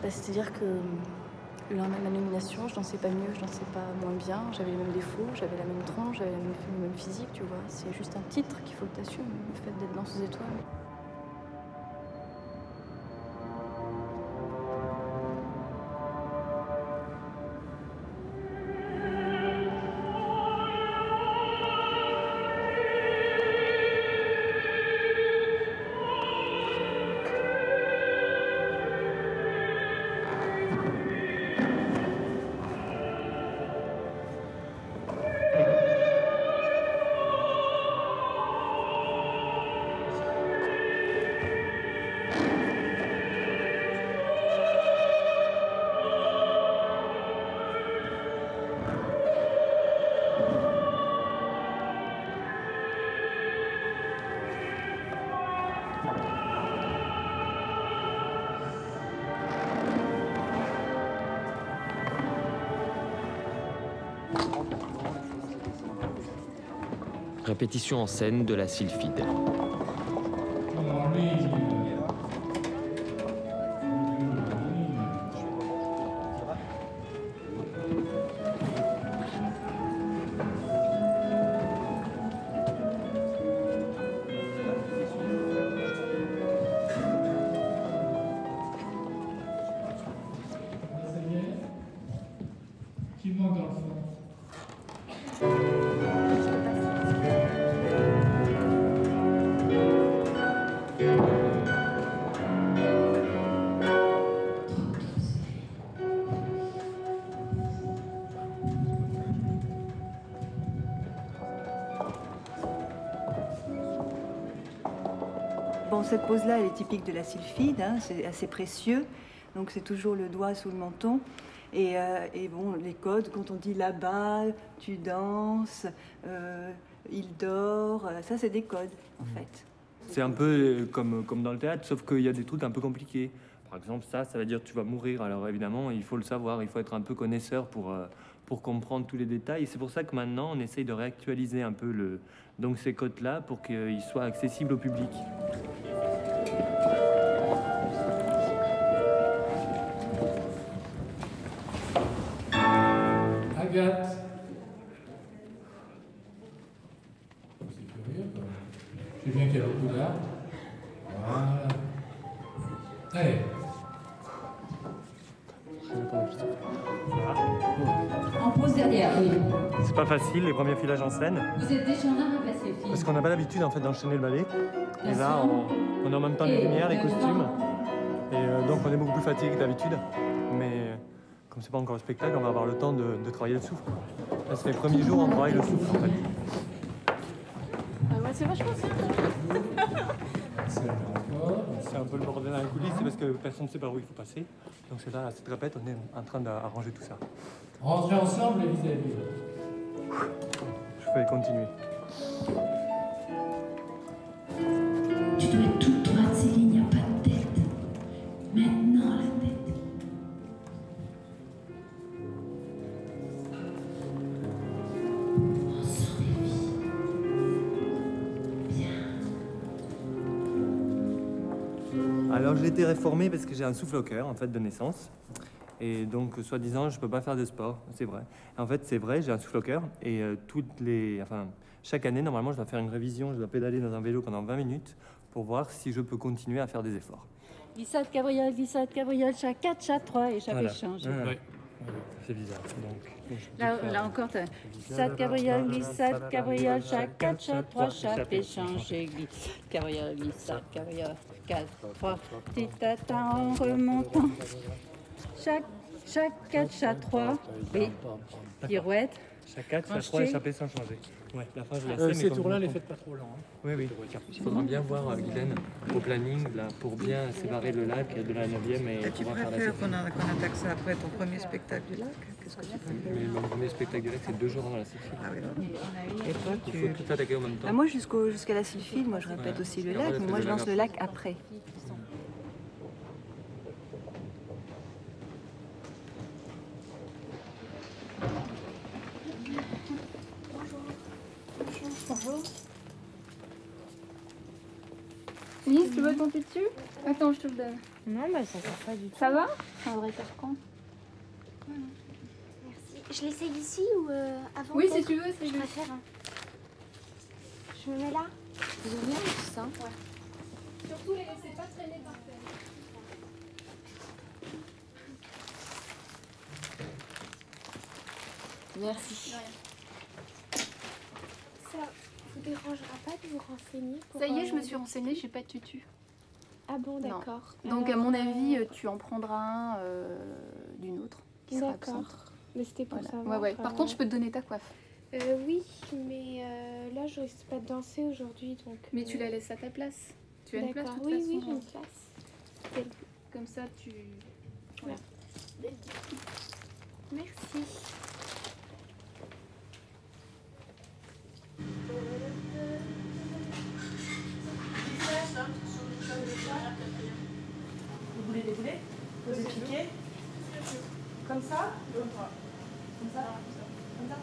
Bah, C'est-à-dire que le lendemain de ma nomination, je dansais pas mieux, je dansais pas moins bien, j'avais les mêmes défauts, j'avais la même tronche, j'avais la même- le même physique, tu vois. C'est juste un titre qu'il faut que tu assumes, le fait d'être danseuse étoile. Répétition en scène de la sylphide. Cette pose-là, elle est typique de la sylphide, hein, c'est assez précieux. Donc c'est toujours le doigt sous le menton. Et, euh, et bon, les codes, quand on dit là-bas, tu danses, euh, il dort, euh, ça c'est des codes en fait. C'est un peu comme, comme dans le théâtre, sauf qu'il y a des trucs un peu compliqués. Par exemple, ça, ça veut dire tu vas mourir. Alors évidemment, il faut le savoir, il faut être un peu connaisseur pour, euh, pour comprendre tous les détails. C'est pour ça que maintenant, on essaye de réactualiser un peu le, donc ces codes-là pour qu'ils soient accessibles au public. Agathe. C'est curieux, quoi. Je sais bien qu'il y a beaucoup d'art. Voilà. Allez. En pause derrière, oui. C'est pas facile, les premiers filages en scène. Vous êtes déjà en art à placer, fille. Parce qu'on n'a pas l'habitude en fait d'enchaîner le ballet. Et là, on, on a en même temps les lumières, les costumes. Et euh, donc on est beaucoup plus fatigué que d'habitude. Comme c'est pas encore le spectacle, on va avoir le temps de, de travailler le souffle. Là, c'est les premiers jours, on travaille le souffle en fait. Ah ouais, c'est vachement bien. C'est un peu le bordel dans les coulisses, c'est parce que personne ne sait par où il faut passer. Donc c'est là, à cette répète, on est en train d'arranger tout ça. Rentrez ensemble et vis-à-vis. Je vais continuer. Alors j'ai été réformé parce que j'ai un souffle au cœur en fait de naissance. Et donc soi-disant je peux pas faire de sport, c'est vrai. En fait c'est vrai, j'ai un souffle au cœur et euh, toutes les, enfin chaque année normalement je dois faire une révision, je dois pédaler dans un vélo pendant 20 minutes pour voir si je peux continuer à faire des efforts. Glissade, cabriole, glissade, cabriole, chat 4, chat 3 et chat Voilà. échange. Ouais. C'est bizarre. Donc, Là, encore, glissade, cabriole, glissade, cabriole, chat 4, chat 3, chat échange et glissade, cabriole, glissade, cabriole, 4, 3, petit en remontant. Chaque, chaque 4, chat 3, oui, pirouette. Chaque 4, chaque Crochet. 3 échappé sans changer. Ouais, la fin je la sais. Euh, mais ces tours-là, les faites pas trop lents. hein. Oui, oui. Il faudra bien voir, euh, Guylaine, au planning, là, pour bien séparer le lac de la 9e et, Et tu pouvoir faire la préfères qu'on attaque ça après ton premier spectacle du lac Qu'est-ce que tu préfères Mais mon premier spectacle du lac, c'est deux jours avant la session. Ah oui. Et toi, Il tu... faut tout attaquer en même temps. Ah, moi, jusqu'au- jusqu'à la sylphide, moi je répète Ouais. aussi le Et lac, mais moi je lance le lac après. Bonjour. Lise, tu veux compter dessus Attends, je te le donne. Non, bah ça sert pas du tout. Ça va? Ça devrait faire quand Je l'essaye ici ou euh, avant Oui, si tu veux, c'est Je préfère. hein. Je me mets là Ils ont bien tout ça. Surtout, les laissez pas traîner par terre. Merci. Ça vous dérangera pas de vous renseigner pour, Ça y est, je me euh, suis renseignée, j'ai pas de tutu. Ah bon, d'accord. Donc, à mon euh, avis, euh, tu en prendras un euh, d'une autre qui sera D'accord. absente. Mais c'était pour Voilà. savoir. Ouais, ouais. Par euh, contre, je peux te donner ta coiffe. euh, oui, mais là, je risque pas de danser aujourd'hui, donc. Mais tu la laisses à ta place. Tu as une place, de toute oui, façon. oui, j'ai une place. Comme ça, tu... Voilà. Merci. Vous voulez les bouler Vous expliquer Comme ça Comme ça Comme ça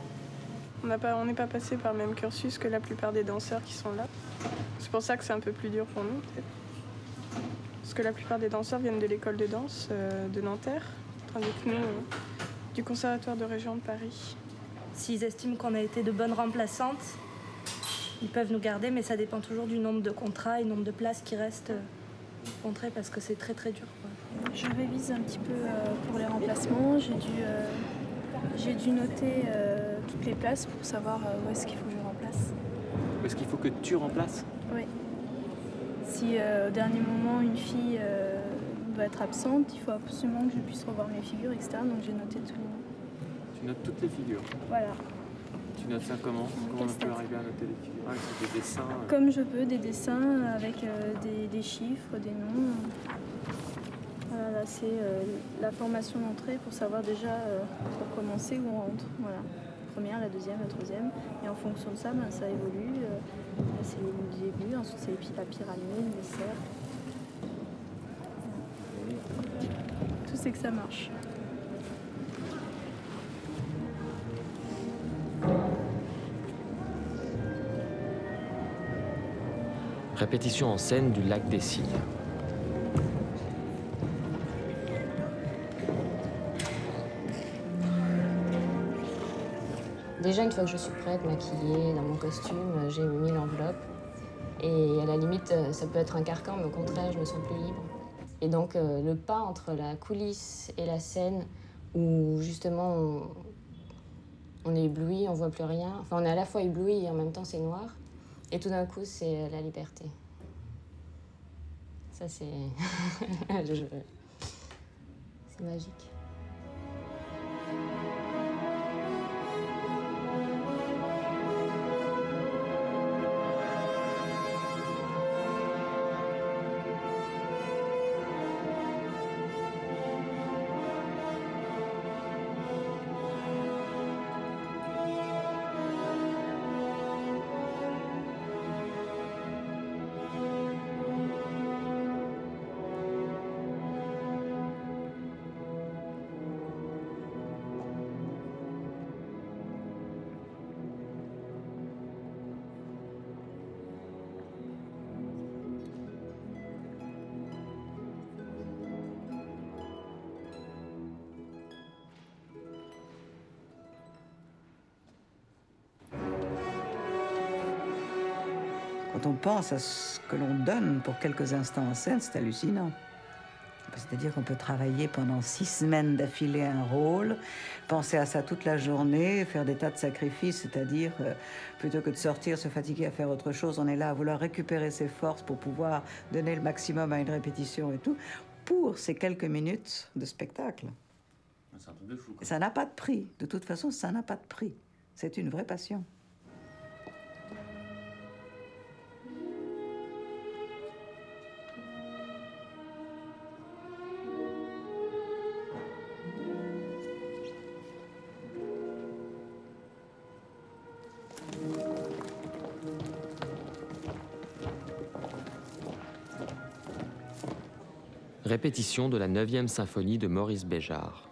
On pas, n'est pas passé par le même cursus que la plupart des danseurs qui sont là. C'est pour ça que c'est un peu plus dur pour nous, peut-être. Parce que la plupart des danseurs viennent de l'école de danse euh, de Nanterre, tandis que nous, euh, du conservatoire de région de Paris. S'ils estiment qu'on a été de bonnes remplaçantes, ils peuvent nous garder, mais ça dépend toujours du nombre de contrats et du nombre de places qui restent euh, contrées parce que c'est très très dur. quoi. Je révise un petit peu euh, pour les remplacements. J'ai dû, euh, j'ai dû noter euh, toutes les places pour savoir euh, où est-ce qu'il faut que je remplace. Est-ce qu'il faut que tu remplaces? Oui. Si euh, au dernier moment une fille euh, doit être absente, il faut absolument que je puisse revoir mes figures, etc. Donc j'ai noté noms. Tu notes toutes les figures? Voilà. Tu notes ça comment Comment on peut arriver à noter les Ah, C'est des dessins. euh, Comme je peux, des dessins avec euh, des, des chiffres, des noms. Voilà, là c'est euh, la formation d'entrée pour savoir déjà pour commencer où on rentre. Voilà. Première, la deuxième, la troisième. Et en fonction de ça, ben, ça évolue. Là, c'est le début, ensuite c'est la pyramide, les cercles. Tout c'est que ça marche. Répétition en scène du lac des Cygnes. Déjà, une fois que je suis prête, maquillée, dans mon costume, j'ai mis l'enveloppe. Et à la limite, euh, ça peut être un carcan, mais au contraire, je me sens plus libre. Et donc, euh, le pas entre la coulisse et la scène, où justement on, on est ébloui, on voit plus rien. Enfin, on est à la fois ébloui et en même temps c'est noir. Et tout d'un coup, c'est euh, la liberté. Ça, c'est. <laughs> c'est magique. Pense à ce que l'on donne pour quelques instants en scène, c'est hallucinant. C'est-à-dire qu'on peut travailler pendant six semaines d'affilée un rôle, penser à ça toute la journée, faire des tas de sacrifices, c'est-à-dire euh, plutôt que de sortir, se fatiguer à faire autre chose, on est là à vouloir récupérer ses forces pour pouvoir donner le maximum à une répétition et tout, pour ces quelques minutes de spectacle. Un de fou. Ça n'a pas de prix. De toute façon, ça n'a pas de prix. C'est une vraie passion. Répétition de la 9e symphonie de Maurice Béjart.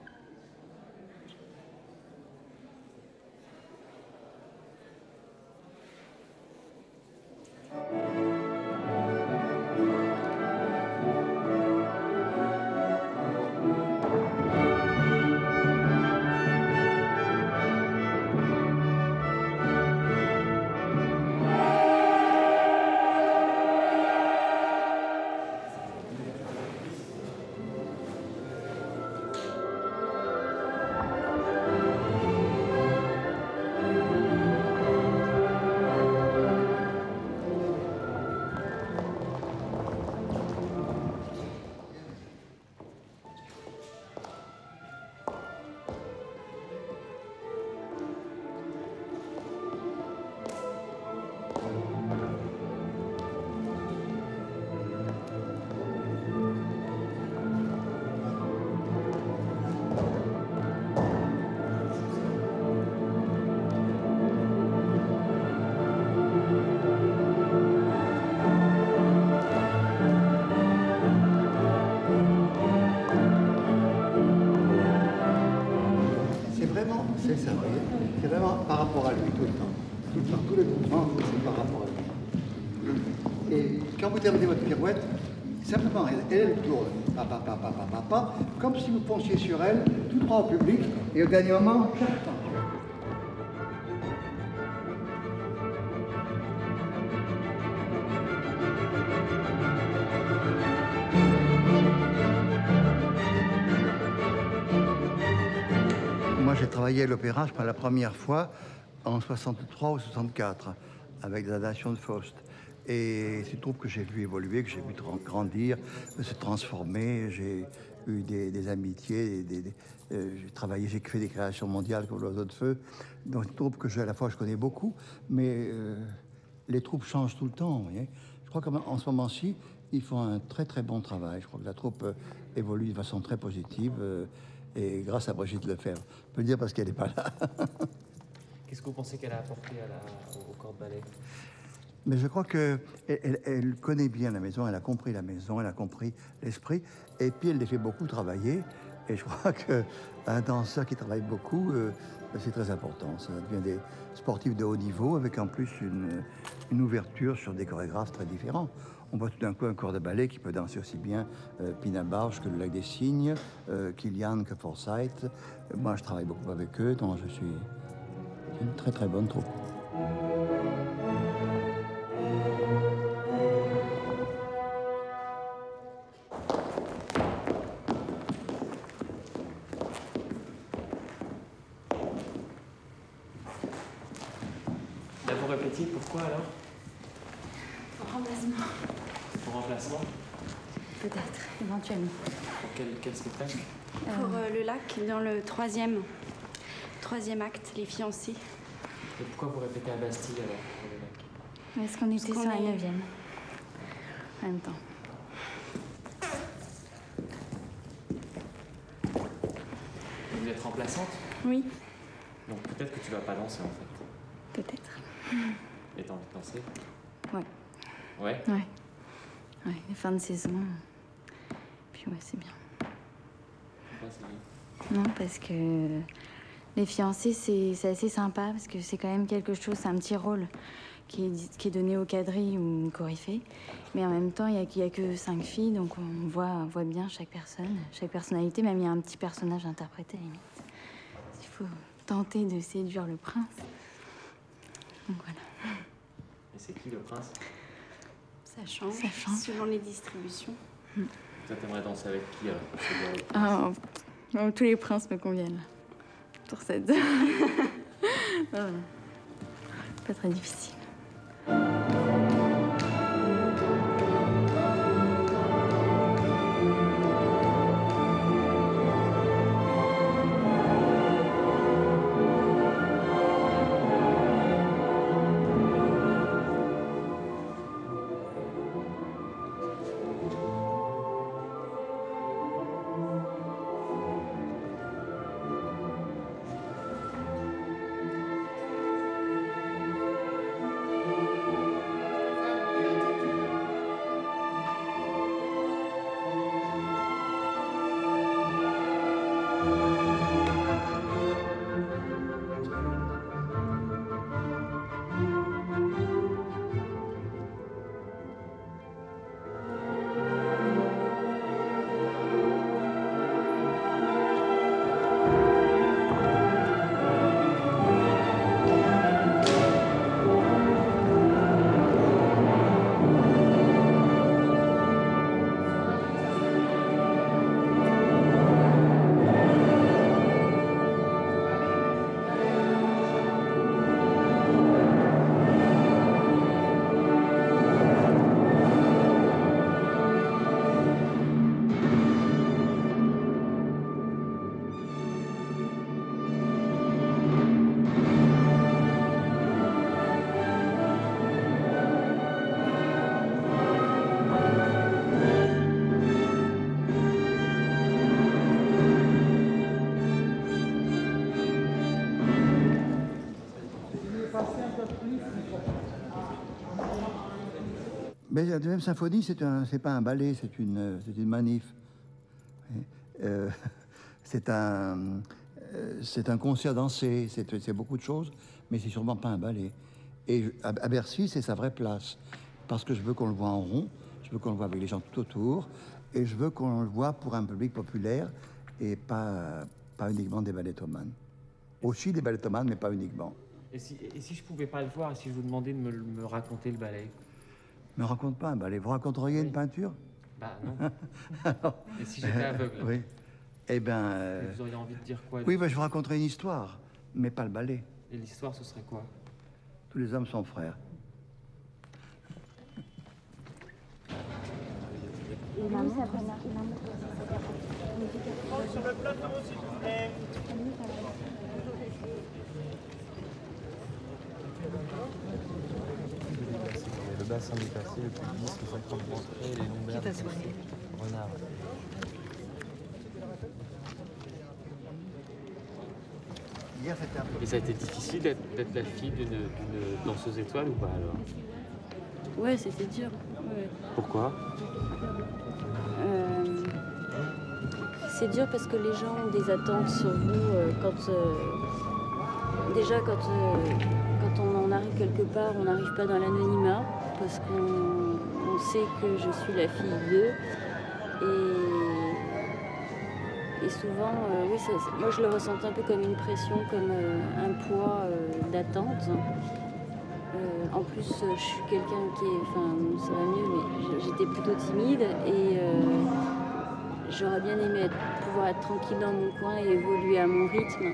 Si vous pensiez sur elle, tout droit au public, et au dernier moment, chaque temps. Moi, j'ai travaillé à l'opéra, je la première fois en 63 ou 64, avec la nation de Faust. Et c'est troupe que j'ai vu évoluer, que j'ai vu grandir, se transformer. Eu des, des amitiés, des- des- euh, j'ai travaillé, j'ai fait des créations mondiales comme l'oiseau de feu. Donc, c'est une troupe que je, à la fois je connais beaucoup, mais euh, les troupes changent tout le temps. vous voyez. Je crois qu'en ce moment-ci, ils font un très très bon travail. Je crois que la troupe euh, évolue de façon très positive. et grâce à Brigitte Lefebvre. Je peux le dire parce qu'elle n'est pas là. <laughs> Qu'est-ce que vous pensez qu'elle a apporté à la- au corps de ballet? Mais je crois qu'elle elle, elle connaît bien la maison, elle a compris la maison, elle a compris l'esprit, et puis elle les fait beaucoup travailler. Et je crois <laughs> qu'un danseur qui travaille beaucoup, euh, c'est très important. Ça devient des sportifs de haut niveau, avec en plus une, ouverture sur des chorégraphes très différents. On voit tout d'un coup un corps de ballet qui peut danser aussi bien euh, Pina Bausch que le Lac des Cygnes, euh, Kilian que Forsyth. Moi, je travaille beaucoup avec eux, donc je suis une très très bonne troupe. Pourquoi alors Remplacement. Pour remplacement Peut-être, éventuellement. Pour quel, quel spectacle Pour euh, le lac, dans le troisième, troisième acte, les fiancés. Et pourquoi vous répétez à Bastille alors pour le lac Est-ce qu'on était sur la est- neuvième En même temps. Et Vous êtes remplaçante Oui, Donc peut-être que tu vas pas danser en fait. Ouais. Ouais Ouais. Ouais, les fins de saison. Puis ouais, c'est bien. Pourquoi c'est bien? Non, parce que les fiancés, c'est c'est assez sympa, parce que c'est quand même quelque chose, c'est un petit rôle qui est, qui est donné au quadrille ou au coryphée. Mais en même temps, il n'y a, a que cinq filles, donc on voit, on voit bien chaque personne, chaque personnalité. Même il y a un petit personnage interprété, à la limite. Il faut tenter de séduire le prince. Donc voilà. C'est qui le prince Ça change, ça change. selon les distributions. Toi, t'aimerais danser avec qui alors Ah, oh, tous les princes me conviennent. Pour cette. <laughs> Voilà. Pas très difficile. Mais la deuxième symphonie, c'est un, pas un ballet, c'est une, une manif. Euh, <laughs> c'est un, euh, c'est un concert dansé, c'est, c'est beaucoup de choses, mais c'est sûrement pas un ballet. Et à, Bercy, c'est sa vraie place. Parce que je veux qu'on le voit en rond, je veux qu'on le voit avec les gens tout autour, et je veux qu'on le voit pour un public populaire et pas, pas uniquement des ballettomanes. Aussi des ballettomanes, mais pas uniquement. Et si, et si je pouvais pas le voir, si je vous demandais de me, me raconter le ballet? Me raconte pas un ballet. Vous raconteriez une peinture Bah non. Alors, <laughs> Et si j'étais aveugle Oui. Eh ben. euh, Vous auriez envie de dire quoi Oui, ben, je vous raconterai une histoire, mais pas le ballet. Et l'histoire, ce serait quoi? Tous les hommes sont frères. Sur le bassin le les lombaires. Et ça a été difficile d'être la fille d'une d'une danseuse étoile ou pas alors? Ouais, c'était dur. ouais. Pourquoi? Euh, c'est dur parce que les gens ont des attentes sur vous euh, quand. euh, déjà, quand, euh, quand on en arrive quelque part, on n'arrive pas dans l'anonymat parce qu'on on sait que je suis la fille d'eux. Et, et souvent, euh, oui, moi je le ressentais un peu comme une pression, comme euh, un poids euh, d'attente. En plus, je suis quelqu'un qui est. Enfin, ça va mieux, mais j'étais plutôt timide et j'aurais bien aimé pouvoir être tranquille dans mon coin et évoluer à mon rythme.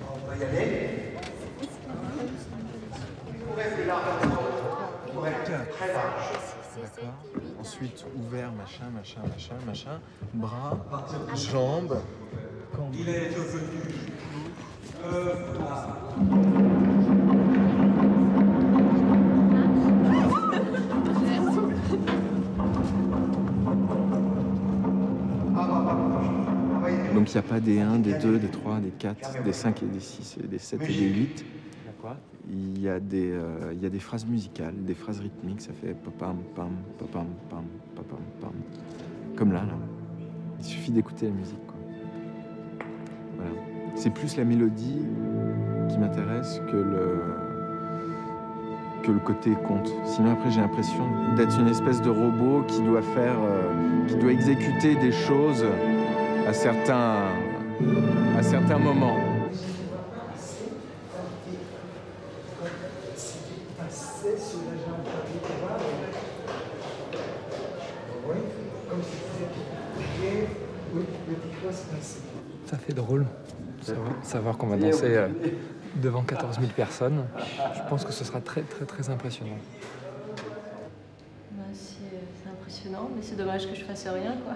On va y aller. Pour être très large. D'accord. Ensuite, ouvert, machin, machin, machin, machin. Bras, jambes. Il est devenu euh, Donc il n'y a pas des 1, des 2, des 3, des 4, des 5 et des 6, et des 7 et des 8. Il y, a des, euh, il y a des phrases musicales, des phrases rythmiques, ça fait papam, pam, pam, pam. Comme là. Il suffit d'écouter la musique. Quoi. Voilà. C'est plus la mélodie qui m'intéresse que le, que le côté conte. Sinon, après, j'ai l'impression d'être une espèce de robot qui doit faire, euh, qui doit exécuter des choses à certains, à certains moments. passé sur la jambe droite. Oui, comme si vous étiez Oui, le petit doigt se passait. Fait drôle. Savoir, savoir qu'on va danser euh, devant 14 000 personnes. Je pense que ce sera très très très impressionnant. Bah, c'est c'est impressionnant, mais c'est dommage que je fasse rien, quoi.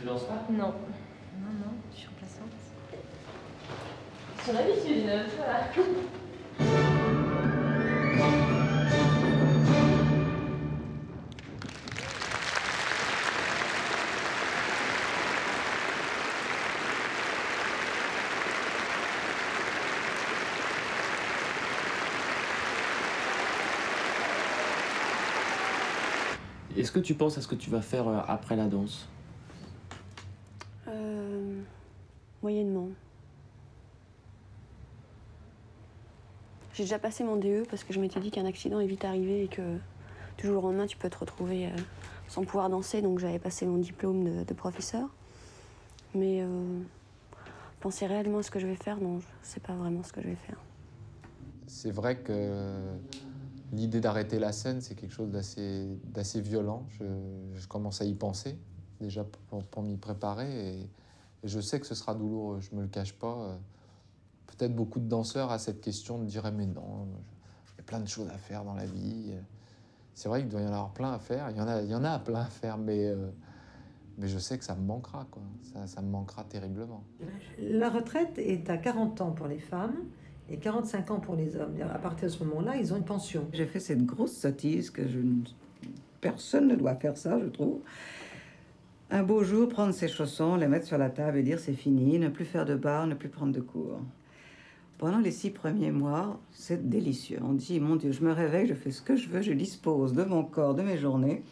Tu danses pas? Non. Non, non, je suis remplaçante. Sur l'habitude, voilà. Est-ce que tu penses à ce que tu vas faire euh, après la danse? Euh, moyennement. J'ai déjà passé mon DE parce que je m'étais dit qu'un accident est vite arrivé et que du jour au lendemain, tu peux te retrouver euh, sans pouvoir danser. Donc j'avais passé mon diplôme de, de professeur. Mais euh, penser réellement à ce que je vais faire, non, je sais pas vraiment ce que je vais faire. C'est vrai que l'idée d'arrêter la scène, c'est quelque chose d'assez, violent. Je, commence à y penser, déjà pour, m'y préparer. Et, je sais que ce sera douloureux, je me le cache pas. Peut-être beaucoup de danseurs à cette question me diraient Mais non, il y a plein de choses à faire dans la vie. C'est vrai qu'il doit y en avoir plein à faire. Il y en a, il y en a plein à faire, mais, euh, mais je sais que ça me manquera. Quoi. Ça me manquera terriblement. La retraite est à 40 ans pour les femmes et 45 ans pour les hommes. À partir de ce moment-là, ils ont une pension. J'ai fait cette grosse sottise que personne ne doit faire ça, je trouve. Un beau jour, prendre ses chaussons, les mettre sur la table et dire c'est fini, ne plus faire de bar, ne plus prendre de cours. Pendant les six premiers mois, c'est délicieux. On dit, mon Dieu, je me réveille, je fais ce que je veux, je dispose de mon corps, de mes journées.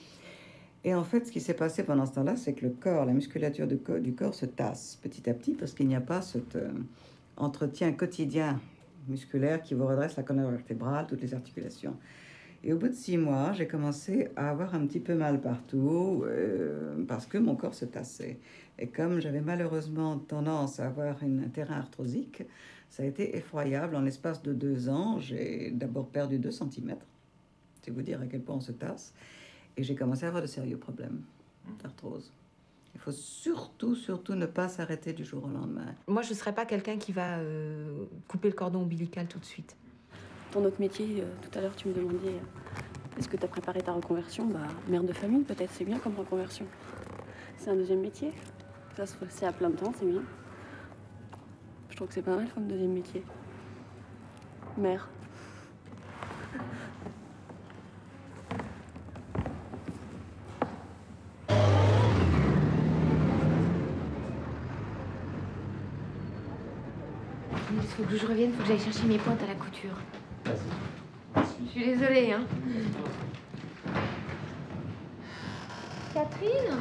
Et en fait, ce qui s'est passé pendant ce temps-là, c'est que le corps, la musculature du corps, du corps se tasse petit à petit parce qu'il n'y a pas cet euh, entretien quotidien musculaire qui vous redresse la colonne vertébrale, toutes les articulations. Et au bout de six mois, j'ai commencé à avoir un petit peu mal partout euh, parce que mon corps se tassait. Et comme j'avais malheureusement tendance à avoir un terrain arthrosique, ça a été effroyable. En l'espace de deux ans, j'ai d'abord perdu 2 cm. C'est vous dire à quel point on se tasse. Et j'ai commencé à avoir de sérieux problèmes d'arthrose. Il faut surtout, surtout ne pas s'arrêter du jour au lendemain. Moi, je ne serais pas quelqu'un qui va euh, couper le cordon ombilical tout de suite. Ton autre métier, euh, tout à l'heure, tu me demandais euh, est-ce que tu as préparé ta reconversion? Bah, mère de famille, peut-être, c'est bien comme reconversion. C'est un deuxième métier. Ça se fait c'est à plein de temps, c'est bien. Je trouve que c'est pas mal comme deuxième métier. Mère. Faut que je revienne, il faut que j'aille chercher mes pointes à la couture. Je suis désolée, hein. Catherine?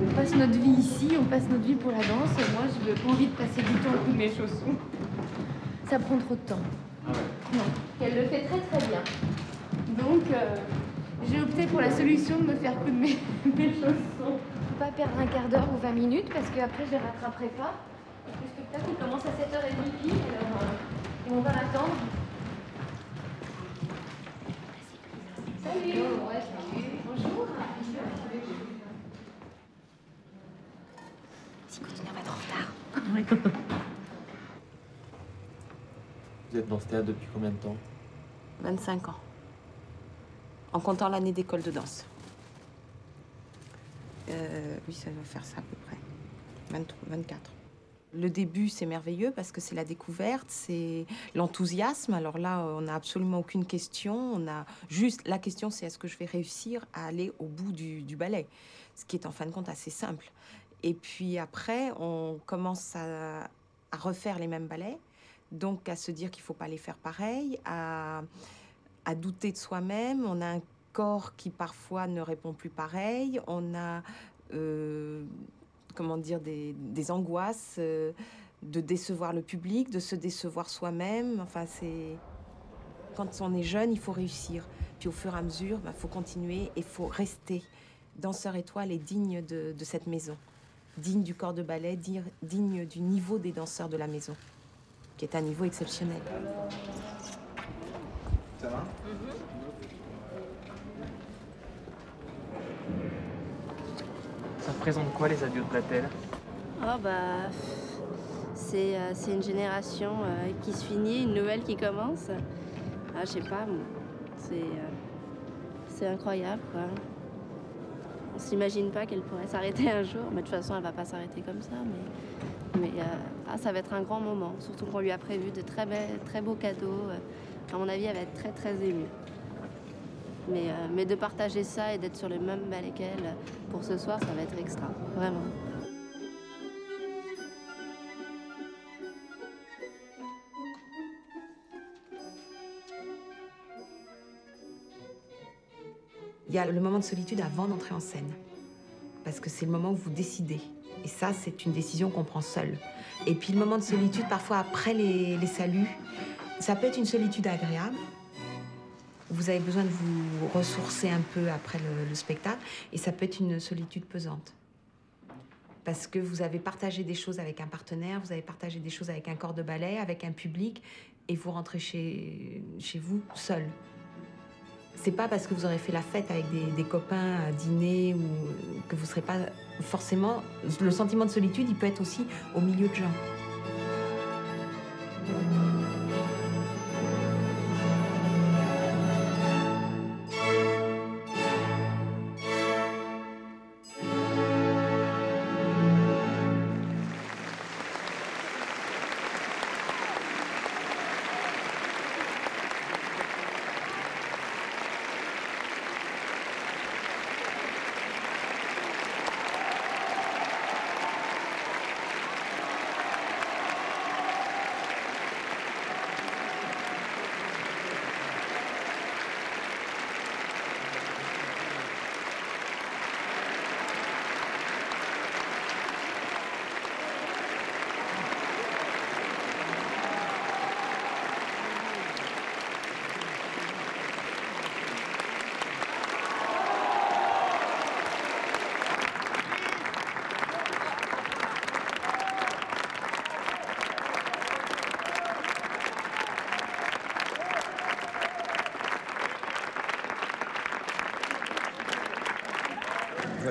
On passe notre vie ici, on passe notre vie pour la danse. et Moi, je n'ai pas envie de passer du temps à coudre mes chaussons. Ça prend trop de temps. Non, elle le fait très très bien. Donc, euh, j'ai opté pour la solution de me faire coudre mes, <laughs> mes chaussons. Faut pas perdre un quart d'heure ou 20 minutes parce qu'après, je les rattraperai pas. Spectacle il commence à 7h30 pile, alors euh, et on va l'attendre. Salut Bonjour Si continue, on va être en retard. Vous êtes dans ce théâtre depuis combien de temps? 25 ans. En comptant l'année d'école de danse. Euh, oui, ça va faire ça à peu près. 23, 24. Le début, c'est merveilleux parce que c'est la découverte, c'est l'enthousiasme. Alors là, on n'a absolument aucune question. On a juste la question, c'est est-ce que je vais réussir à aller au bout du, ballet, ce qui est en fin de compte assez simple. Et puis après, on commence à, refaire les mêmes ballets, donc à se dire qu'il faut pas les faire pareil, à, à douter de soi-même. On a un corps qui parfois ne répond plus pareil. On a euh, comment dire, des, des angoisses, euh, de décevoir le public, de se décevoir soi-même. Enfin, c'est. Quand on est jeune, il faut réussir. Puis au fur et à mesure, il faut continuer et il faut rester. Danseur étoile est digne de, de cette maison, digne du corps de ballet, digne, digne du niveau des danseurs de la maison, qui est un niveau exceptionnel. Ça va? Ça représente quoi les adieux de Blatel? Oh bah, c'est euh, c'est une génération euh, qui se finit, une nouvelle qui commence. Ah, je sais pas, euh, c'est incroyable quoi. On s'imagine pas qu'elle pourrait s'arrêter un jour, mais de toute façon elle va pas s'arrêter comme ça. Mais, mais ah, ça va être un grand moment, surtout qu'on lui a prévu de très, belles- très beaux cadeaux. À mon avis, elle va être très très émue. Mais, euh, mais de partager ça et d'être sur le même balai qu'elle pour ce soir, ça va être extra, vraiment. Il y a le moment de solitude avant d'entrer en scène. Parce que c'est le moment où vous décidez. Et ça, c'est une décision qu'on prend seule. Et puis le moment de solitude, parfois après les saluts, ça peut être une solitude agréable. Vous avez besoin de vous ressourcer un peu après le, le spectacle. Et ça peut être une solitude pesante. Parce que vous avez partagé des choses avec un partenaire, vous avez partagé des choses avec un corps de ballet, avec un public, et vous rentrez chez, vous seul. C'est pas parce que vous aurez fait la fête avec des, copains à dîner que vous serez pas forcément. Le sentiment de solitude, il peut être aussi au milieu de gens.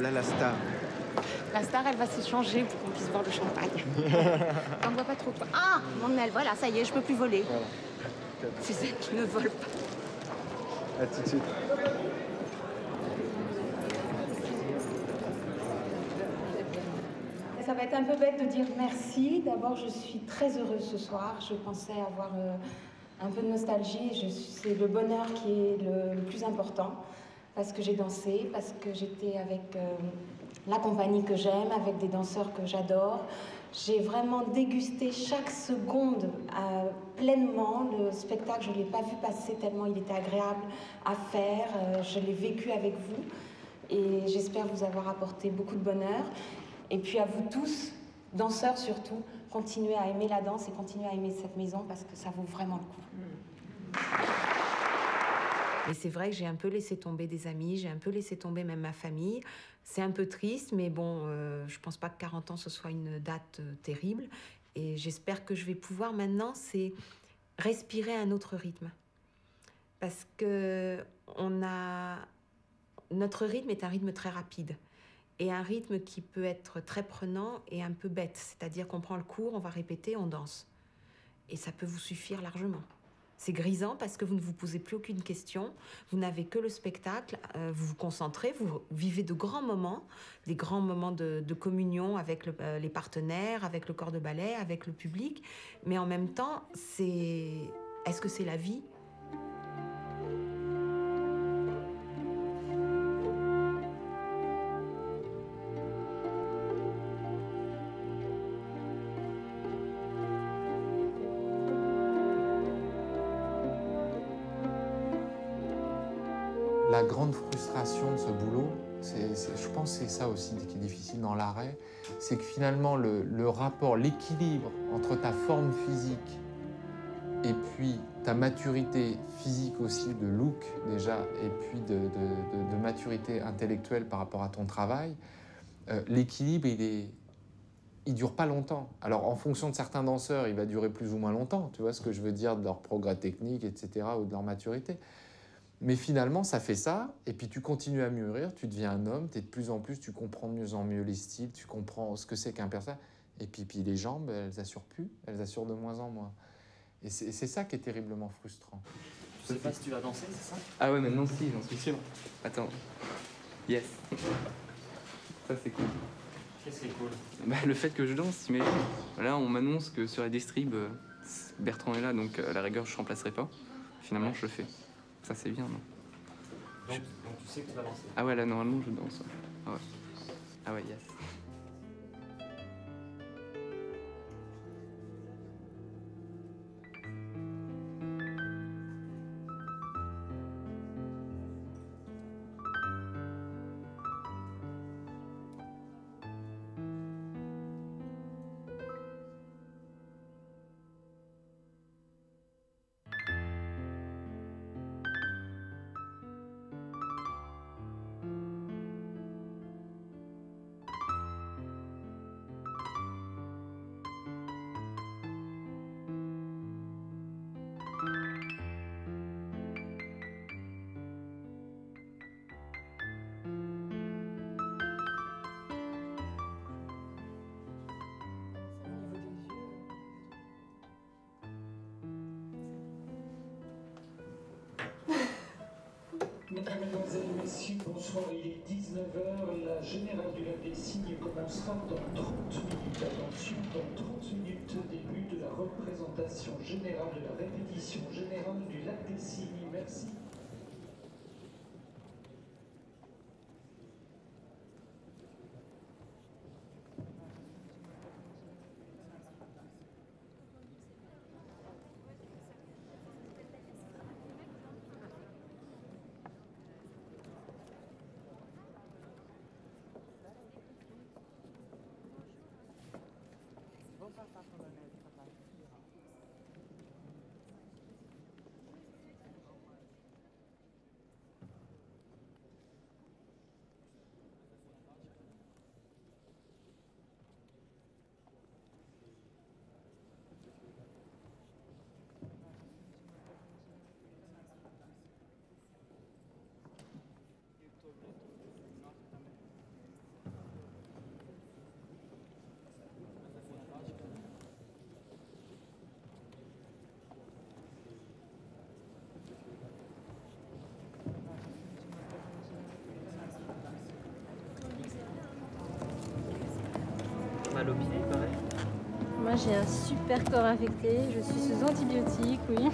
Voilà la star. La star, elle va s'échanger pour qu'on puisse boire le champagne. <laughs> T'en bois pas trop, quoi. Ah, mon aile, voilà, ça y est, je peux plus voler. Suzette ne vole pas. À tout de suite. Ça va être un peu bête de dire merci. D'abord, je suis très heureuse ce soir. Je pensais avoir euh, un peu de nostalgie. Je suis- C'est le bonheur qui est le, le plus important. Parce que j'ai dansé, parce que j'étais avec euh, la compagnie que j'aime, avec des danseurs que j'adore. J'ai vraiment dégusté chaque seconde euh, pleinement. Le spectacle, je ne l'ai pas vu passer tellement il était agréable à faire. Euh, je l'ai vécu avec vous. Et j'espère vous avoir apporté beaucoup de bonheur. Et puis à vous tous, danseurs surtout, continuez à aimer la danse et continuez à aimer cette maison parce que ça vaut vraiment le coup. Et c'est vrai que j'ai un peu laissé tomber des amis, j'ai un peu laissé tomber même ma famille. C'est un peu triste, mais bon, euh, je pense pas que 40 ans ce soit une date euh, terrible. Et j'espère que je vais pouvoir maintenant, c'est respirer un autre rythme. Parce que notre rythme est un rythme très rapide et un rythme qui peut être très prenant et un peu bête. C'est-à-dire qu'on prend le cours, on va répéter, on danse. Et ça peut vous suffire largement. C'est grisant parce que vous ne vous posez plus aucune question, vous n'avez que le spectacle, euh, vous vous concentrez, vous vivez de grands moments, des grands moments de, communion avec euh, les partenaires, avec le corps de ballet, avec le public, mais en même temps, c'est... Est-ce que c'est la vie? C'est- ça aussi qui est difficile dans l'arrêt, c'est que finalement le, rapport, l'équilibre entre ta forme physique et puis ta maturité physique aussi de look déjà, et puis de maturité intellectuelle par rapport à ton travail, euh, l'équilibre, il est, il dure pas longtemps. Alors, en fonction de certains danseurs, il va durer plus ou moins longtemps. Tu vois ce que je veux dire de leur progrès technique, etc., ou de leur maturité. Mais finalement, ça fait ça, et puis tu continues à mûrir, tu deviens un homme, tu es de plus en plus, tu comprends de mieux en mieux les styles, tu comprends ce que c'est qu'un personnage. Et puis, puis les jambes, elles assurent plus, elles assurent de moins en moins. Et c'est ça qui est terriblement frustrant. Je sais pas si tu vas danser, c'est ça? Ah ouais, maintenant si, j'en suis sûr. Attends. Yes. Ça c'est cool. Qu'est-ce qui est cool? Bah, le fait que je danse, t'imagines Là, on m'annonce que sur la distrib, euh, Bertrand est là, donc euh, à la rigueur, je remplacerai pas. Finalement, je le fais. Ça, c'est bien, non donc, donc tu sais que tu vas danser. Ah ouais, là, normalement, je danse. ouais. Ah ouais. Ah ouais, yes. papá. Moi, j'ai un super corps infecté. Je suis sous antibiotiques, oui.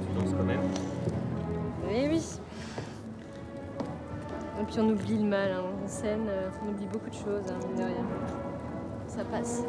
Tu danses quand même Oui, oui. Et puis, on oublie le mal. Hein. En scène, euh, on oublie beaucoup de choses, hein, de rien. Ça passe.